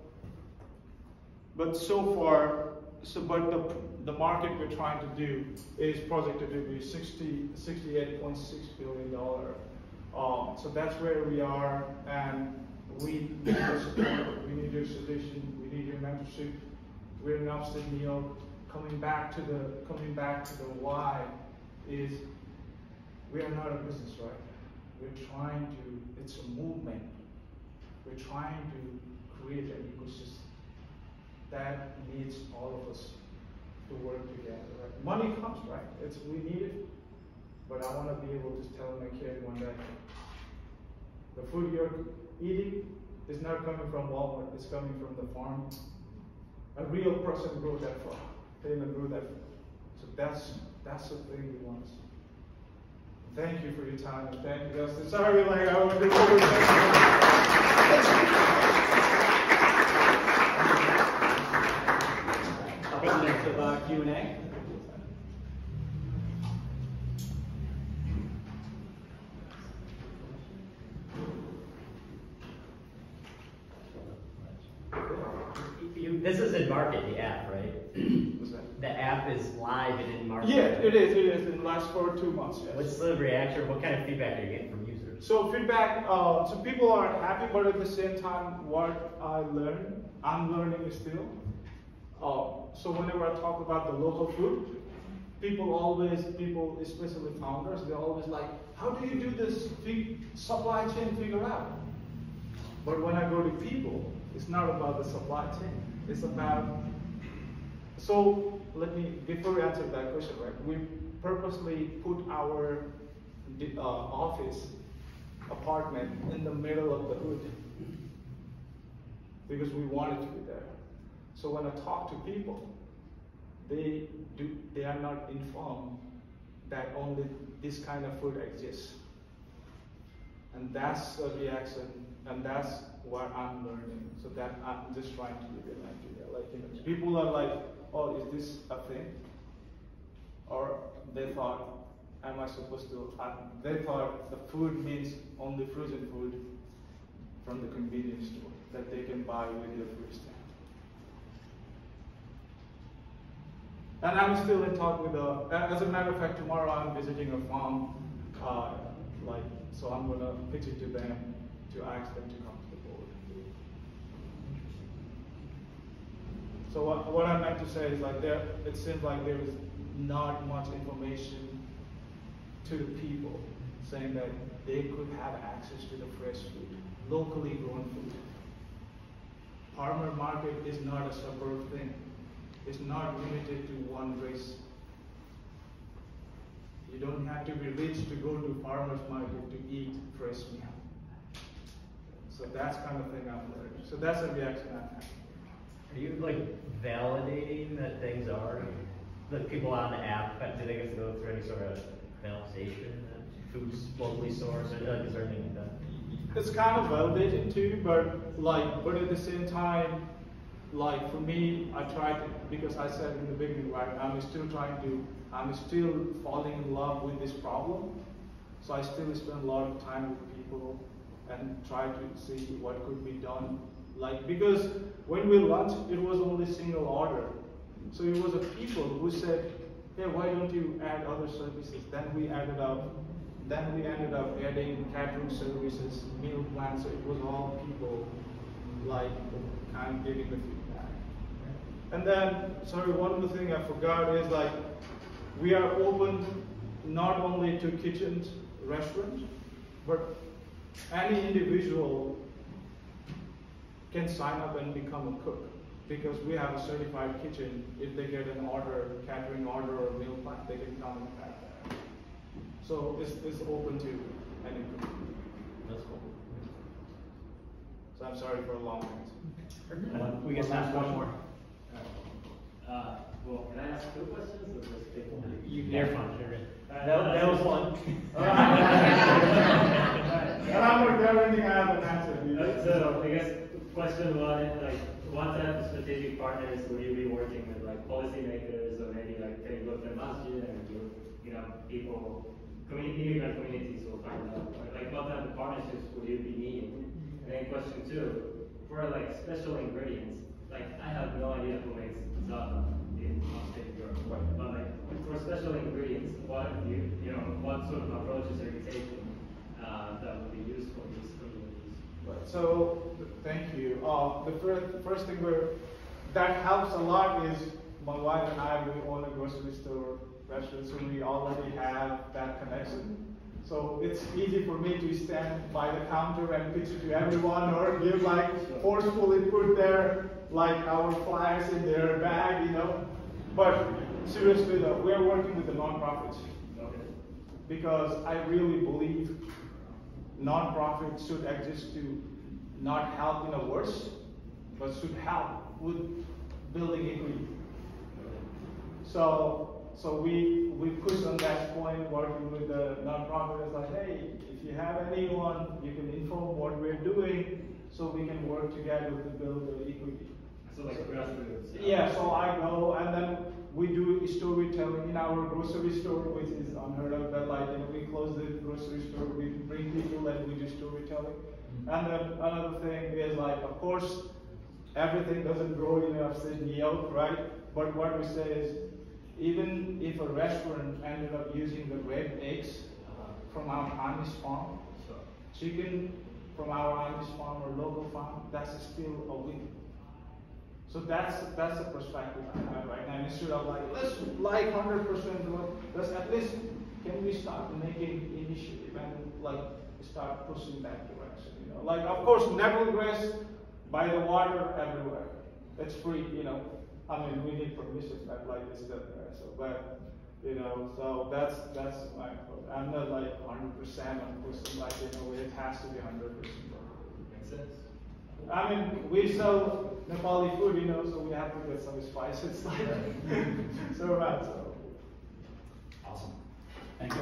but so far, so but the the market we're trying to do is projected to be 60, 68.6 billion Um, so that's where we are, and we need your support. We need your suggestion. We need your mentorship. We're in upstate New York. Coming back to the coming back to the why is we are not a business, right? We're trying to. It's a movement. We're trying to create an ecosystem that needs all of us to work together. Right? Money comes, right? It's we need it, but I want to be able to tell my kid one day, the food you're eating is not coming from Walmart. It's coming from the farm. A real person grew that farm. Taylor grew that. So that's that's the thing we want to see. thank you for your time thank you, Justin. Sorry, like I was. Minutes of uh, Q and A. You, this is in market, the app, right? What's that? The app is live and in market. Yeah, it is. It is. It lasts for two months. Yes. What's the reaction? What kind of feedback are you getting from users? So feedback, uh, so people are happy, but at the same time, what I learn, I'm learning still. Uh, so whenever I talk about the local food, people always, people, especially founders, they're always like, how do you do this supply chain figure out? But when I go to people, it's not about the supply chain. It's about so let me, before we answer that question, right, we purposely put our uh, office apartment in the middle of the hood because we wanted to be there. So when I talk to people, they do, they are not informed that only this kind of food exists. And that's the reaction, and that's what I'm learning. So that I'm just trying to you an idea. Like, you know, people are like, oh, is this a thing? Or they thought, am I supposed to? Uh, they thought the food means only frozen food from the convenience store that they can buy with your food stamp. And I'm still in talk with a, as a matter of fact, tomorrow I'm visiting a farm, like, so I'm gonna pitch it to them to ask them to come to the board. So what, what I meant to say is like there, it seems like there is not much information to the people saying that they could have access to the fresh food, locally grown food. Farmer market is not a suburb thing. It's not limited to one race. You don't have to be rich to go to farmer's market to eat fresh meat. So that's kind of thing I'm learning. So that's a reaction I'm having. Are you like validating that things are, the people on the app, do they to go through any sort of validation that food's locally sourced, or like, is there anything like that? It's kind of validating too, but like, but at the same time, like for me, I try to, because I said in the beginning, right, I'm still trying to, I'm still falling in love with this problem. So I still spend a lot of time with people and try to see what could be done. Like, because when we launched, it was only single order. So it was a people who said, hey, why don't you add other services? Then we added up, then we ended up adding catering services, meal plans, so it was all people like kind of giving the feedback. And then, sorry, one more thing I forgot is like, we are open not only to kitchens, restaurants, but any individual can sign up and become a cook because we have a certified kitchen. If they get an order, catering order or meal plan, they can come and pack that. So it's, it's open to any cook. That's cool. So I'm sorry for a long answer. We get time for one more. Uh, well, can I ask two questions or just take one? You You're can. fine, you're good. Uh, That, that was one. And I'm not guaranteeing I have an answer. Uh, So I guess question one, like, what type of strategic partners will you be working with, like policymakers or maybe like take look at masjid and you, you know, people, community, immigrant communities will find out, like, what type of partnerships would you be needing? And then question two, for like special ingredients, like I have no idea who makes za'atar in upstate New York, but like for special ingredients, what you, you know, what sort of approaches are you taking uh, that would be useful in these communities? Right, So, thank you. Uh, the first, first thing we're, that helps a lot is my wife and I, we own a grocery store restaurant, so we already have that connection. So it's easy for me to stand by the counter and pitch it to everyone or give like forcefully put their, like our flyers in their bag, you know? But seriously though, we're working with the nonprofits Okay. because I really believe nonprofits should exist to not help in a worse, but should help with building equity. So so we, we push on that point, working with the nonprofit, it's like, hey, if you have anyone, you can inform what we're doing, so we can work together to build the equity. So like grassroots. Yeah, so I go and then we do storytelling in our grocery store, which is unheard of, but like, you know, we close the grocery store, we bring people and we do storytelling. Mm-hmm. And then another thing is like, of course, everything doesn't grow in a certain yield, right? But what we say is, even if a restaurant ended up using the red eggs from our Amish farm, chicken from our Amish farm or local farm, that's still a win. So that's that's the perspective I have right now. Instead of like let's like hundred percent, let's at least can we start making initiative and like start pushing that direction. You know, like of course grass by the water everywhere. It's free. You know, I mean we need permission, but like it's still there. So but you know, so that's that's my approach. I'm not like hundred percent on pushing like you know it has to be hundred percent. Makes sense. I mean, we sell Nepali food, you know, so we have to get some spices. Like, so right, so. Awesome. Thank you.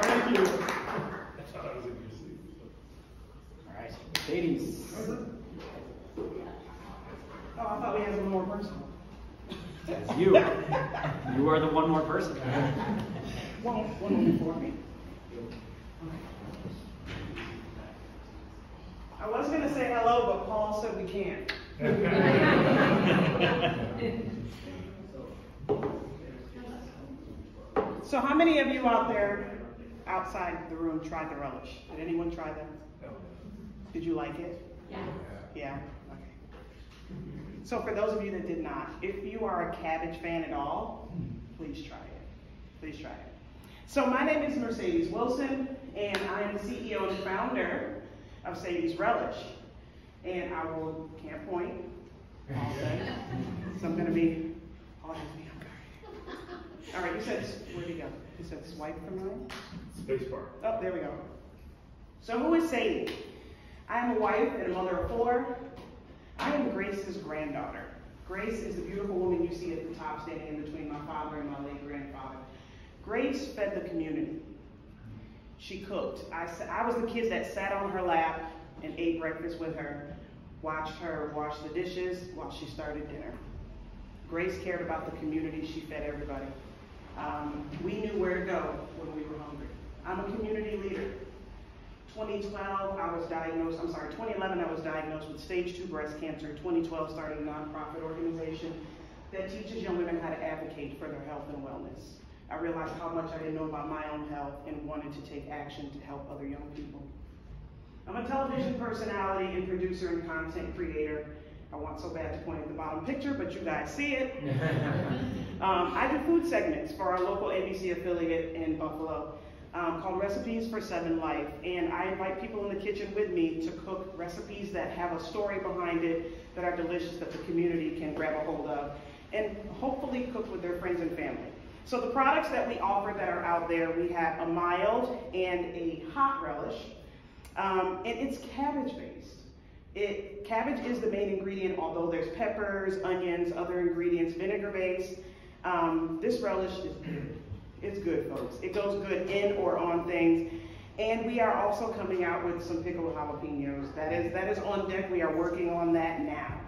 Thank you. All right, Sadie's. Oh, I thought we had one more person. That's you. You are the one more person. One, one more before me. I was gonna say hello, but Paul said we can't. So how many of you out there, outside the room, tried the relish? Did anyone try them? Did you like it? Yeah. Yeah, okay. So for those of you that did not, if you are a cabbage fan at all, please try it. Please try it. So my name is Mercedes Wilson, and I am the CEO and founder of Sadie's Relish. And I will can't point all day, so I'm gonna be all me. All right, you said where'd you go? You said swipe from mine. Space bar. Oh, there we go. So who is Sadie? I am a wife and a mother of four. I am Grace's granddaughter. Grace is the beautiful woman you see at the top standing in between my father and my late grandfather. Grace fed the community. She cooked. I, I was the kid that sat on her lap and ate breakfast with her, watched her wash the dishes while she started dinner. Grace cared about the community. She fed everybody. Um, we knew where to go when we were hungry. I'm a community leader. 2012, I was diagnosed, I'm sorry, 2011, I was diagnosed with stage two breast cancer. 2012, started a nonprofit organization that teaches young women how to advocate for their health and wellness. I realized how much I didn't know about my own health and wanted to take action to help other young people. I'm a television personality and producer and content creator. I want so bad to point at the bottom picture, but you guys see it. Um, I do food segments for our local ABC affiliate in Buffalo um, called Recipes for Seven Life. And I invite people in the kitchen with me to cook recipes that have a story behind it, that are delicious, that the community can grab a hold of, and hopefully cook with their friends and family. So the products that we offer that are out there, we have a mild and a hot relish. Um, and it's cabbage based. It, cabbage is the main ingredient, although there's peppers, onions, other ingredients, vinegar based. Um, this relish is good. It's good, folks. It goes good in or on things. And we are also coming out with some pickled jalapenos. That is, that is on deck. We are working on that now.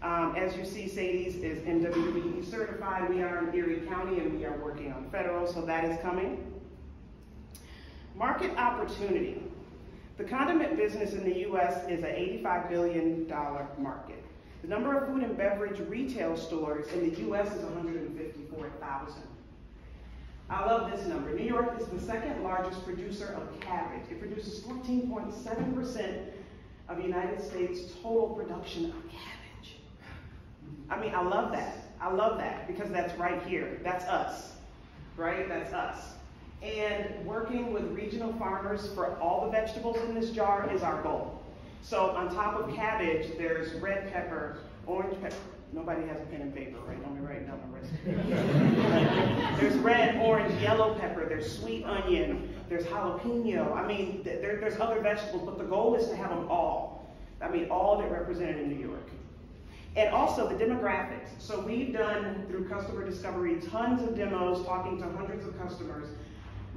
Um, as you see, Sadie's is MWBE certified. We are in Erie County and we are working on federal, so that is coming. Market opportunity. The condiment business in the U.S. is an $85 billion market. The number of food and beverage retail stores in the U.S. is 154,000. I love this number. New York is the second largest producer of cabbage. It produces 14.7% of the United States total production of cabbage. I mean, I love that. I love that because that's right here. That's us, right? That's us. And working with regional farmers for all the vegetables in this jar is our goal. So on top of cabbage, there's red pepper, orange pepper. Nobody has a pen and paper, right? Don't be writing down my recipe. there's red, orange, yellow pepper. There's sweet onion. There's jalapeno. I mean, there, there's other vegetables, but the goal is to have them all. I mean, all it represented in New York. And also the demographics. So we've done through customer discovery tons of demos, talking to hundreds of customers.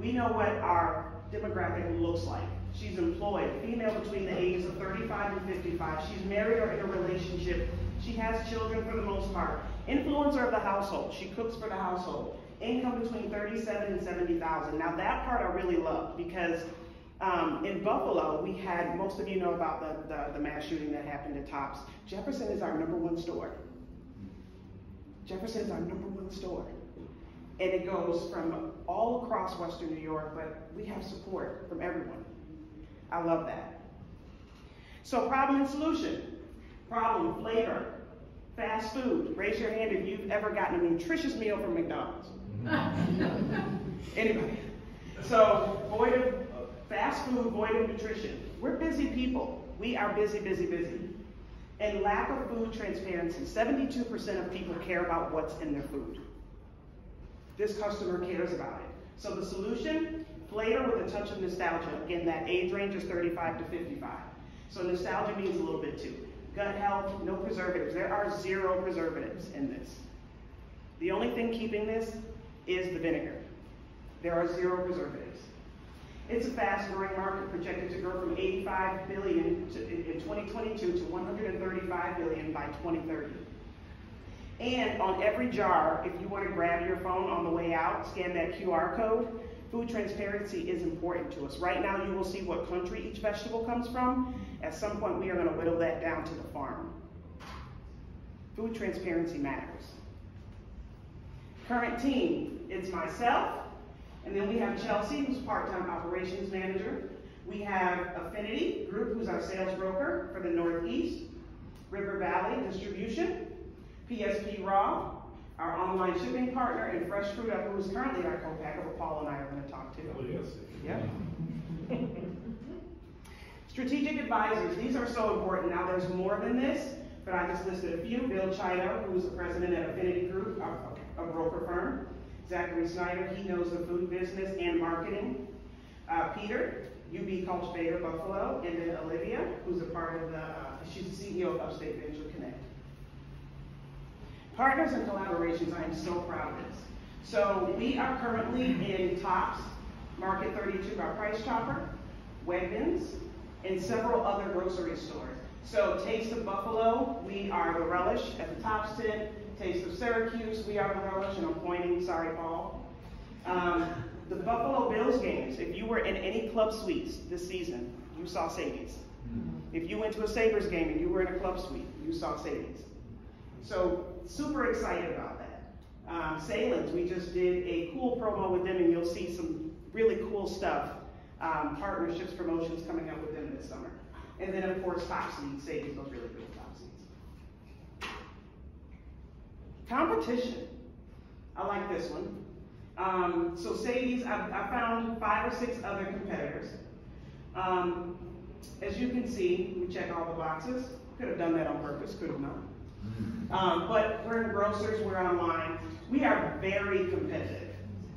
We know what our demographic looks like. She's employed, female between the ages of 35 and 55. She's married or in a relationship. She has children for the most part. Influencer of the household. She cooks for the household. Income between 37 and 70,000. Now that part I really love because um, in Buffalo, we had, most of you know about the, the, the mass shooting that happened at Tops. Jefferson is our number one store. Jefferson is our number one store. And it goes from all across Western New York, but we have support from everyone. I love that. So problem and solution. Problem, flavor, fast food. Raise your hand if you've ever gotten a nutritious meal from McDonald's. Anybody? So void of fast food, void nutrition. We're busy people. We are busy, busy, busy. And lack of food transparency. 72% of people care about what's in their food. This customer cares about it. So the solution, flavor with a touch of nostalgia. Again, that age range is 35 to 55. So nostalgia means a little bit too. Gut health, no preservatives. There are zero preservatives in this. The only thing keeping this is the vinegar. There are zero preservatives. It's a fast-growing market projected to grow from 85 billion to, in 2022 to 135 billion by 2030. And on every jar, if you want to grab your phone on the way out, scan that QR code. Food transparency is important to us. Right now, you will see what country each vegetable comes from. At some point, we are going to whittle that down to the farm. Food transparency matters. Current team, it's myself, and then we have Chelsea, who's part-time operations manager. We have Affinity Group, who's our sales broker for the Northeast. River Valley Distribution. PSP Raw, our online shipping partner, and Fresh Fruit Up, who is currently our co-packer, but Paul and I are going to talk to. Oh, yes. Yep. Strategic advisors, these are so important. Now, there's more than this, but I just listed a few. Bill Chido, who's the president at Affinity Group, a, a broker firm. Zachary Snyder, he knows the food business and marketing. Uh, Peter, UB Cultivator Buffalo, and then Olivia, who's a part of the, uh, she's the CEO of Upstate Venture Connect. Partners and collaborations, I am so proud of this. So we are currently in Tops, Market 32 by Price Chopper, Wegmans, and several other grocery stores. So Taste of Buffalo, we are the relish at the Tops tent. Taste of Syracuse, we are the relish, and I'm pointing, sorry Paul. Um, the Buffalo Bills games, if you were in any club suites this season, you saw Sadie's. If you went to a Sabres game and you were in a club suite, you saw Sadie's. So super excited about that. Um, Sahlen's, we just did a cool promo with them and you'll see some really cool stuff, um, partnerships, promotions coming up with them this summer. And then of course Top Seeds, Sadie's those really good Top Seeds. Competition. I like this one. Um, so Sadie's, I, I, found five or six other competitors. Um, as you can see, we check all the boxes. Could have done that on purpose, could have not. Um, but we're in grocers, we're online. We are very competitive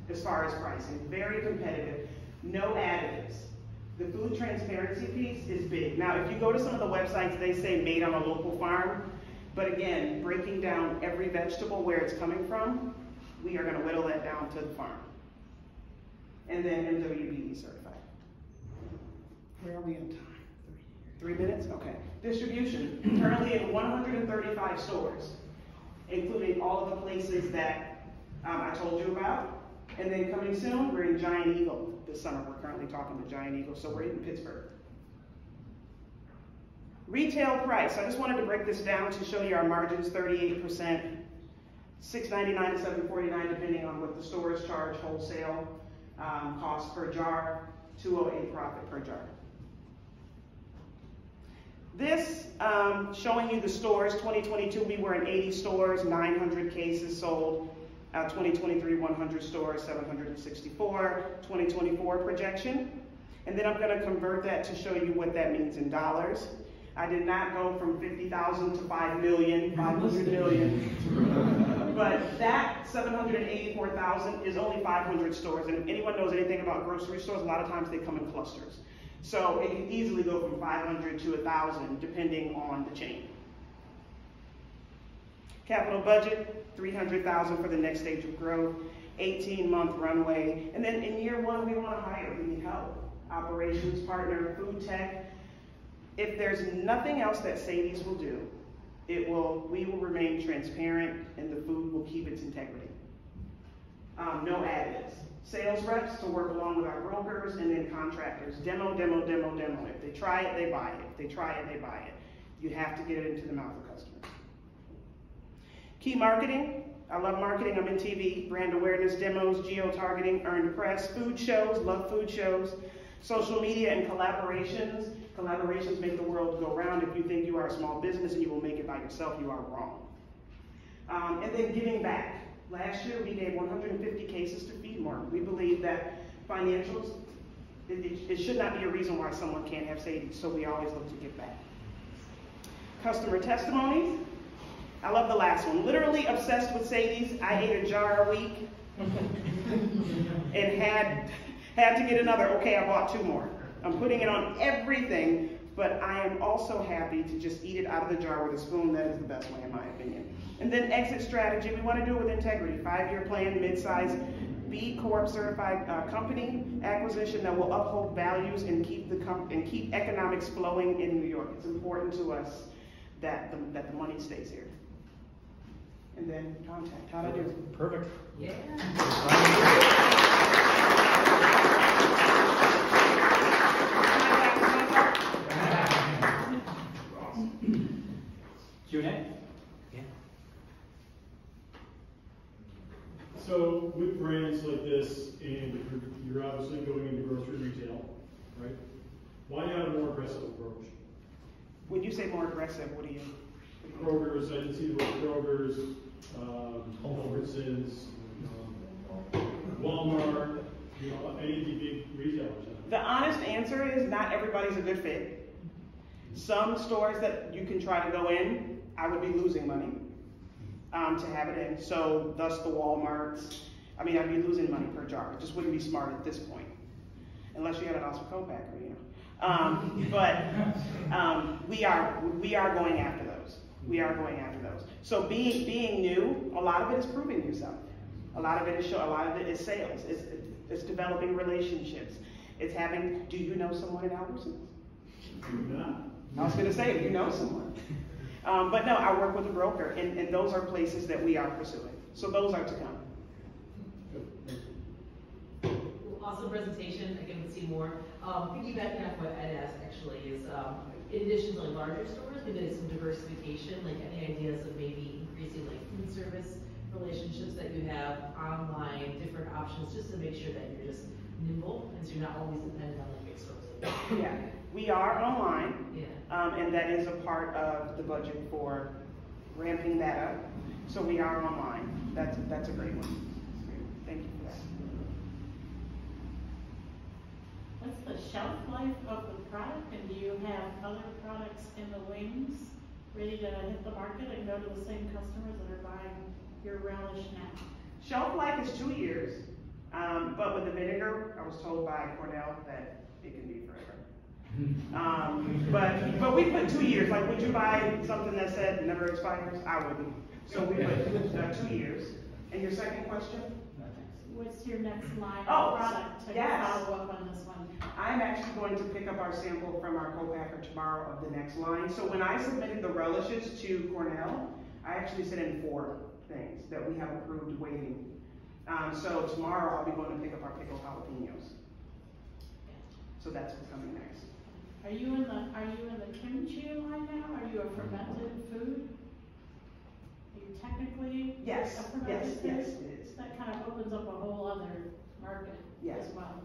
as far as pricing, very competitive. No additives. The food transparency piece is big. Now, if you go to some of the websites, they say made on a local farm. But again, breaking down every vegetable where it's coming from, we are going to whittle that down to the farm. And then MWBE certified. Where are we in time? Three minutes? Okay. Distribution. Currently in 135 stores, including all of the places that um, I told you about. And then coming soon, we're in Giant Eagle this summer. We're currently talking to Giant Eagle, so we're in Pittsburgh. Retail price. I just wanted to break this down to show you our margins, 38%, 6.99 to 7.49, depending on what the stores charge wholesale um, cost per jar, 208 profit per jar. This um, showing you the stores. 2022, we were in 80 stores, 900 cases sold. Uh, 2023, 100 stores, 764. 2024 projection. And then I'm going to convert that to show you what that means in dollars. I did not go from 50,000 to 5 million, 500 million. but that 784,000 is only 500 stores. And if anyone knows anything about grocery stores, a lot of times they come in clusters. So it can easily go from five hundred to a thousand, depending on the chain. Capital budget, three hundred thousand for the next stage of growth, eighteen-month runway, and then in year one, we wanna hire, we need help. Operations partner, food tech. If there's nothing else that Sadie's will do, it will, we will remain transparent and the food will keep its integrity. Um, no additives. Sales reps to work along with our brokers and then contractors. Demo, demo, demo, demo. If they try it, they buy it. If they try it, they buy it. You have to get it into the mouth of customers. Key marketing. I love marketing. I'm in TV, brand awareness, demos, geo-targeting, earned press, food shows, love food shows, social media and collaborations. Collaborations make the world go round. If you think you are a small business and you will make it by yourself, you are wrong. Um, and then giving back. Last year, we gave 150 cases to Feedmore. We believe that financials, it, it, it should not be a reason why someone can't have savings, so we always look to give back. Customer testimonies. I love the last one. Literally obsessed with Sadie's. I ate a jar a week and had had to get another. Okay, I bought two more. I'm putting it on everything, but I am also happy to just eat it out of the jar with a spoon. That is the best way, in my opinion. And then exit strategy. We want to do it with integrity. Five-year plan, mid-size, B Corp certified uh, company acquisition that will uphold values and keep the com- and keep economics flowing in New York. It's important to us that the, that the money stays here. And then contact. How'd I do? Perfect. Yeah. Q and A? Yeah. So with brands like this, and you're, you're obviously going into grocery retail, right? Why not a more aggressive approach? When you say more aggressive, what do you? Kroger's, I didn't see the word Kroger's, um, Albertsons, um, Walmart, you know, any of the big retailers. The honest answer is not everybody's a good fit. Some stores that you can try to go in, I would be losing money um, to have it in. So thus the Walmarts. I mean, I'd be losing money per jar. It just wouldn't be smart at this point, unless you had an awesome co-packer, you know. Um, but um, we are we are going after those. We are going after those. So being being new, a lot of it is proving yourself. A lot of it is show. A lot of it is sales. It's it's developing relationships. It's having. Do you know someone in Albertsons? I was going to say, if you know someone. Um, but no, I work with a broker, and, and those are places that we are pursuing. So those are to come. Awesome presentation, again, with Seymour. Um, piggybacking off what Ed asked actually is, um, in addition to like larger stores, maybe there's some diversification, like any ideas of maybe increasing like food service relationships that you have online, different options, just to make sure that you're just nimble, and so you're not always dependent on like big stores. Yeah, we are online, Yeah. um, and that is a part of the budget for ramping that up. So we are online. That's, that's a great one. Thank you for that. What's the shelf life of the product, and do you have other products in the wings ready to hit the market and go to the same customers that are buying your relish now? Shelf life is two years, um, but with the vinegar, I was told by Cornell that it can be forever. Um, but, but we put two years, like, would you buy something that said never expires? I wouldn't. So we put, uh, two years. And your second question? What's your next line Oh, of product to yes. follow up on this one? I'm actually going to pick up our sample from our co-packer tomorrow of the next line. So when I submitted the relishes to Cornell, I actually sent in four things that we have approved waiting. Um, so tomorrow I'll be going to pick up our pickled jalapenos. So that's what's coming next. Are you in the, are you in the kimchi line now? Are you a fermented food? Are you technically Yes, a fermented yes, food? yes, it is. That kind of opens up a whole other market Yes. as well.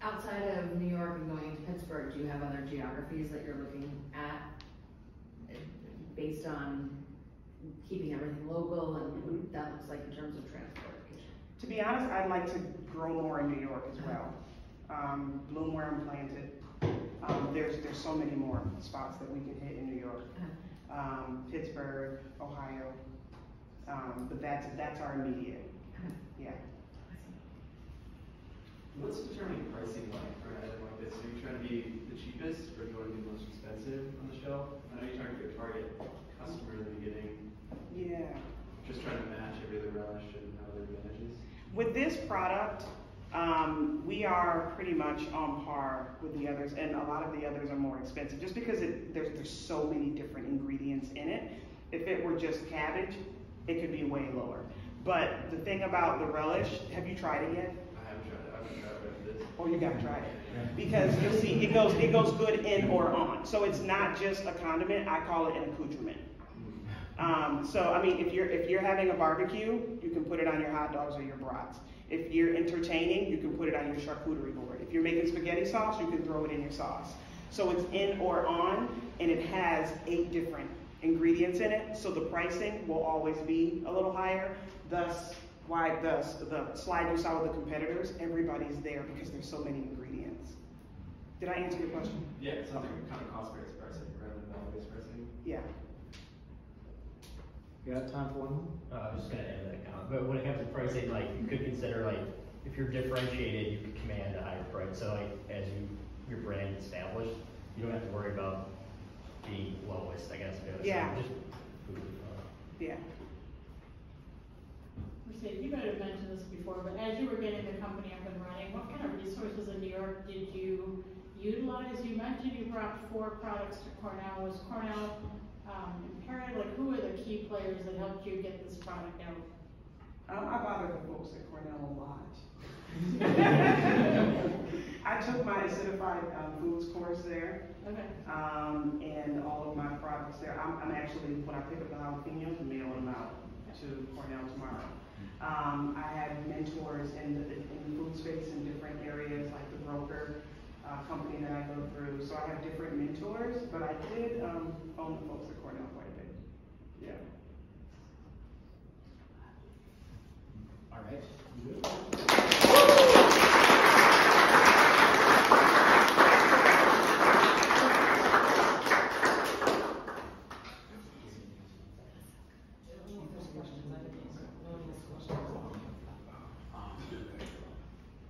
Outside of New York and going to Pittsburgh, do you have other geographies that you're looking at? uh, Based on keeping everything local and what that looks like in terms of transportation? To be honest, I'd like to grow more in New York as well. Um, bloom where I'm planted. Um, there's, there's so many more spots that we can hit in New York. Um, Pittsburgh, Ohio. Um, but that's, that's our immediate, yeah. What's determining pricing like for an item like this? Are you trying to be the cheapest or do you want to be the most expensive on the shelf? I know you're trying to get a target customer in the beginning, Yeah. just trying to match every other relish and how other advantages. With this product, um, we are pretty much on par with the others, and a lot of the others are more expensive, just because it, there's, there's so many different ingredients in it. If it were just cabbage, it could be way lower. But the thing about the relish, have you tried it yet? I haven't tried it, I haven't tried this. Oh, you gotta try it. Because you'll see, it goes, it goes good in or on. So it's not just a condiment, I call it an accoutrement. Um, so, I mean, if you're, if you're having a barbecue, you can put it on your hot dogs or your brats. If you're entertaining, you can put it on your charcuterie board. If you're making spaghetti sauce, you can throw it in your sauce. So it's in or on, and it has eight different ingredients in it, so the pricing will always be a little higher. Thus, why the, the slide you saw with the competitors, everybody's there because there's so many ingredients. Did I answer your question? Yeah, it sounds like kind of cost-based pricing rather than value-based pricing. Yeah. You got time for one more? Uh, I was just gonna add that comment, but when it comes to pricing, like, you could consider, like, if you're differentiated, you could command a higher price, so like, as you, your brand established, you don't have to worry about being lowest, I guess, because. Yeah. Just food, uh, Yeah. Mercedes, you might have mentioned this before, but as you were getting the company up and running, what kind of resources in New York did you utilize? You mentioned you brought four products to Cornell. Was Cornell um, imperative? Like, who are the key players that helped you get this product out? Um, I bother the folks at Cornell a lot. I took my acidified um, foods course there. Okay. Um, and all of my products there. I'm, I'm actually, when I pick up the jalapenos, I'm mailing them out to Cornell tomorrow. Um, I had mentors in the, in the food space in different areas, like the broker uh, company that I go through. So I have different mentors, but I did um, own the folks at Cornell quite a bit. Yeah. All right.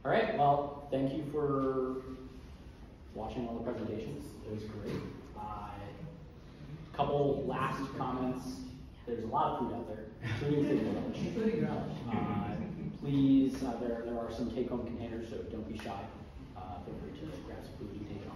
All right, well, thank you for watching all the presentations. It was great. Uh, couple last comments. There's a lot of food out there, including city village. Including relish. Uh, please, uh, there, there are some take-home containers, so don't be shy. Feel to grab some food and take it.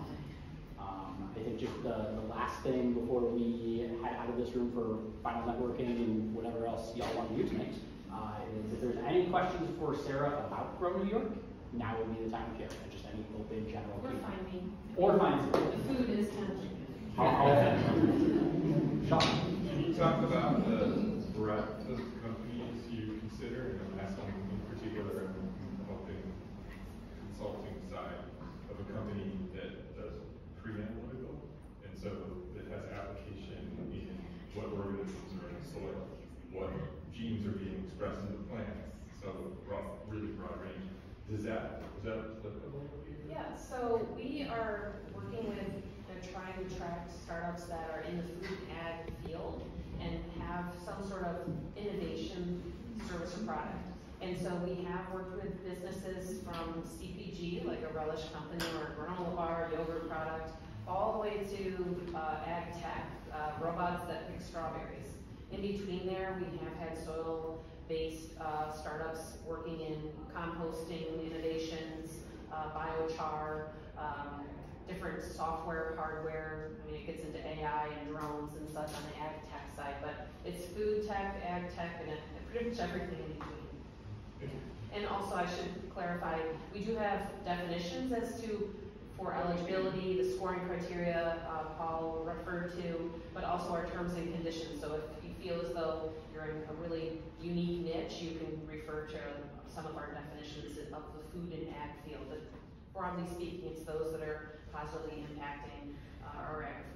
Um, I think just the, the last thing before we head out of this room for final networking and whatever else y'all want to do tonight, uh, is if there's any questions for Sarah about Grow New York, now would be the time to share. Just any open general. Or feedback. find me. Or find me. The food is tempting. How, how, Can you talk about the breadth of companies you consider? And I'm asking in particular, I'm helping consulting side of a company that does pre-analytical. And so it has application in what organisms are in the soil, what genes are being expressed in the plants. So broad, really broad range. Does that, is that applicable? Yeah, so we are working with trying to track startups that are in the food ag field and have some sort of innovation service or product. And so we have worked with businesses from CPG, like a relish company or a granola bar, yogurt product, all the way to uh, ag tech, uh, robots that pick strawberries. In between there, we have had soil-based uh, startups working in composting innovations, uh, biochar, um, different software, hardware. I mean, it gets into AI and drones and such on the ag tech side, but it's food tech, ag tech, and pretty much everything in between. And also, I should clarify, we do have definitions as to, for eligibility, the scoring criteria uh, Paul referred to, but also our terms and conditions. So if you feel as though you're in a really unique niche, you can refer to some of our definitions of the food and ag field. But broadly speaking, it's those that are positively impacting uh, our system.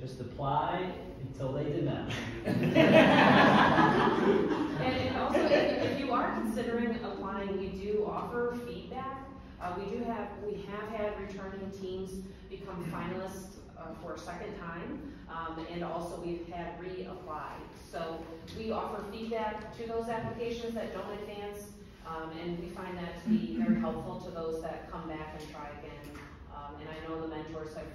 Just apply until they deny. And, also, if, if you are considering applying, we do offer feedback. Uh, we do have, we have had returning teams become finalists uh, for a second time, um, and also we've had reapply. So we offer feedback to those applications that don't advance. Um, and we find that to be very helpful to those that come back and try again. Um, and I know the mentors have,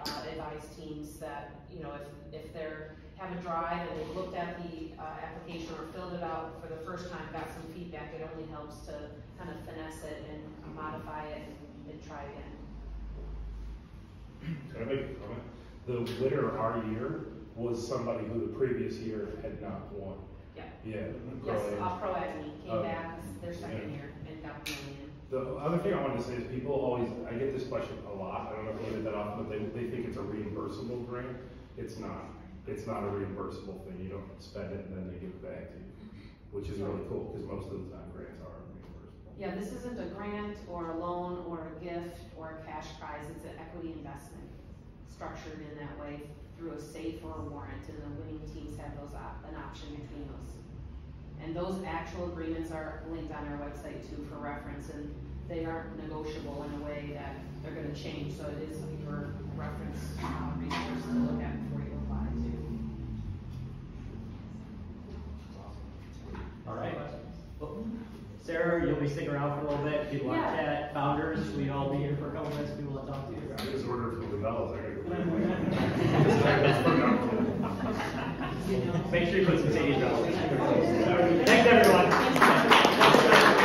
uh, advised teams that, you know, if, if they're, have a drive and they've looked at the, uh, application or filled it out for the first time, got some feedback, it only helps to kind of finesse it and modify it and, and try again. Can I make a comment? The winner our year was somebody who the previous year had not won. Yeah. Yeah. Yes, uh, ProAgni came Oh. back their second Yeah. year and got the. The other thing I wanted to say is people always, I get this question a lot, I don't know if you get that often, but they, they think it's a reimbursable grant. It's not. It's not a reimbursable thing. You don't spend it and then they give it back to you, which is really cool, because most of the time grants are reimbursable. Yeah, this isn't a grant or a loan or a gift or a cash prize, it's an equity investment structured in that way through a safe or a warrant, and the winning teams have those, op- an option between those. And those actual agreements are linked on our website too for reference, and they aren't negotiable in a way that they're going to change. So it is your reference uh, resource to look at before you apply to. All right. Sarah, you'll be sticking around for a little bit. People yeah. chat, founders, we all be here for a couple minutes. People to talk to you. I just order from the bells. Make sure you put some sage on. Thanks, everyone.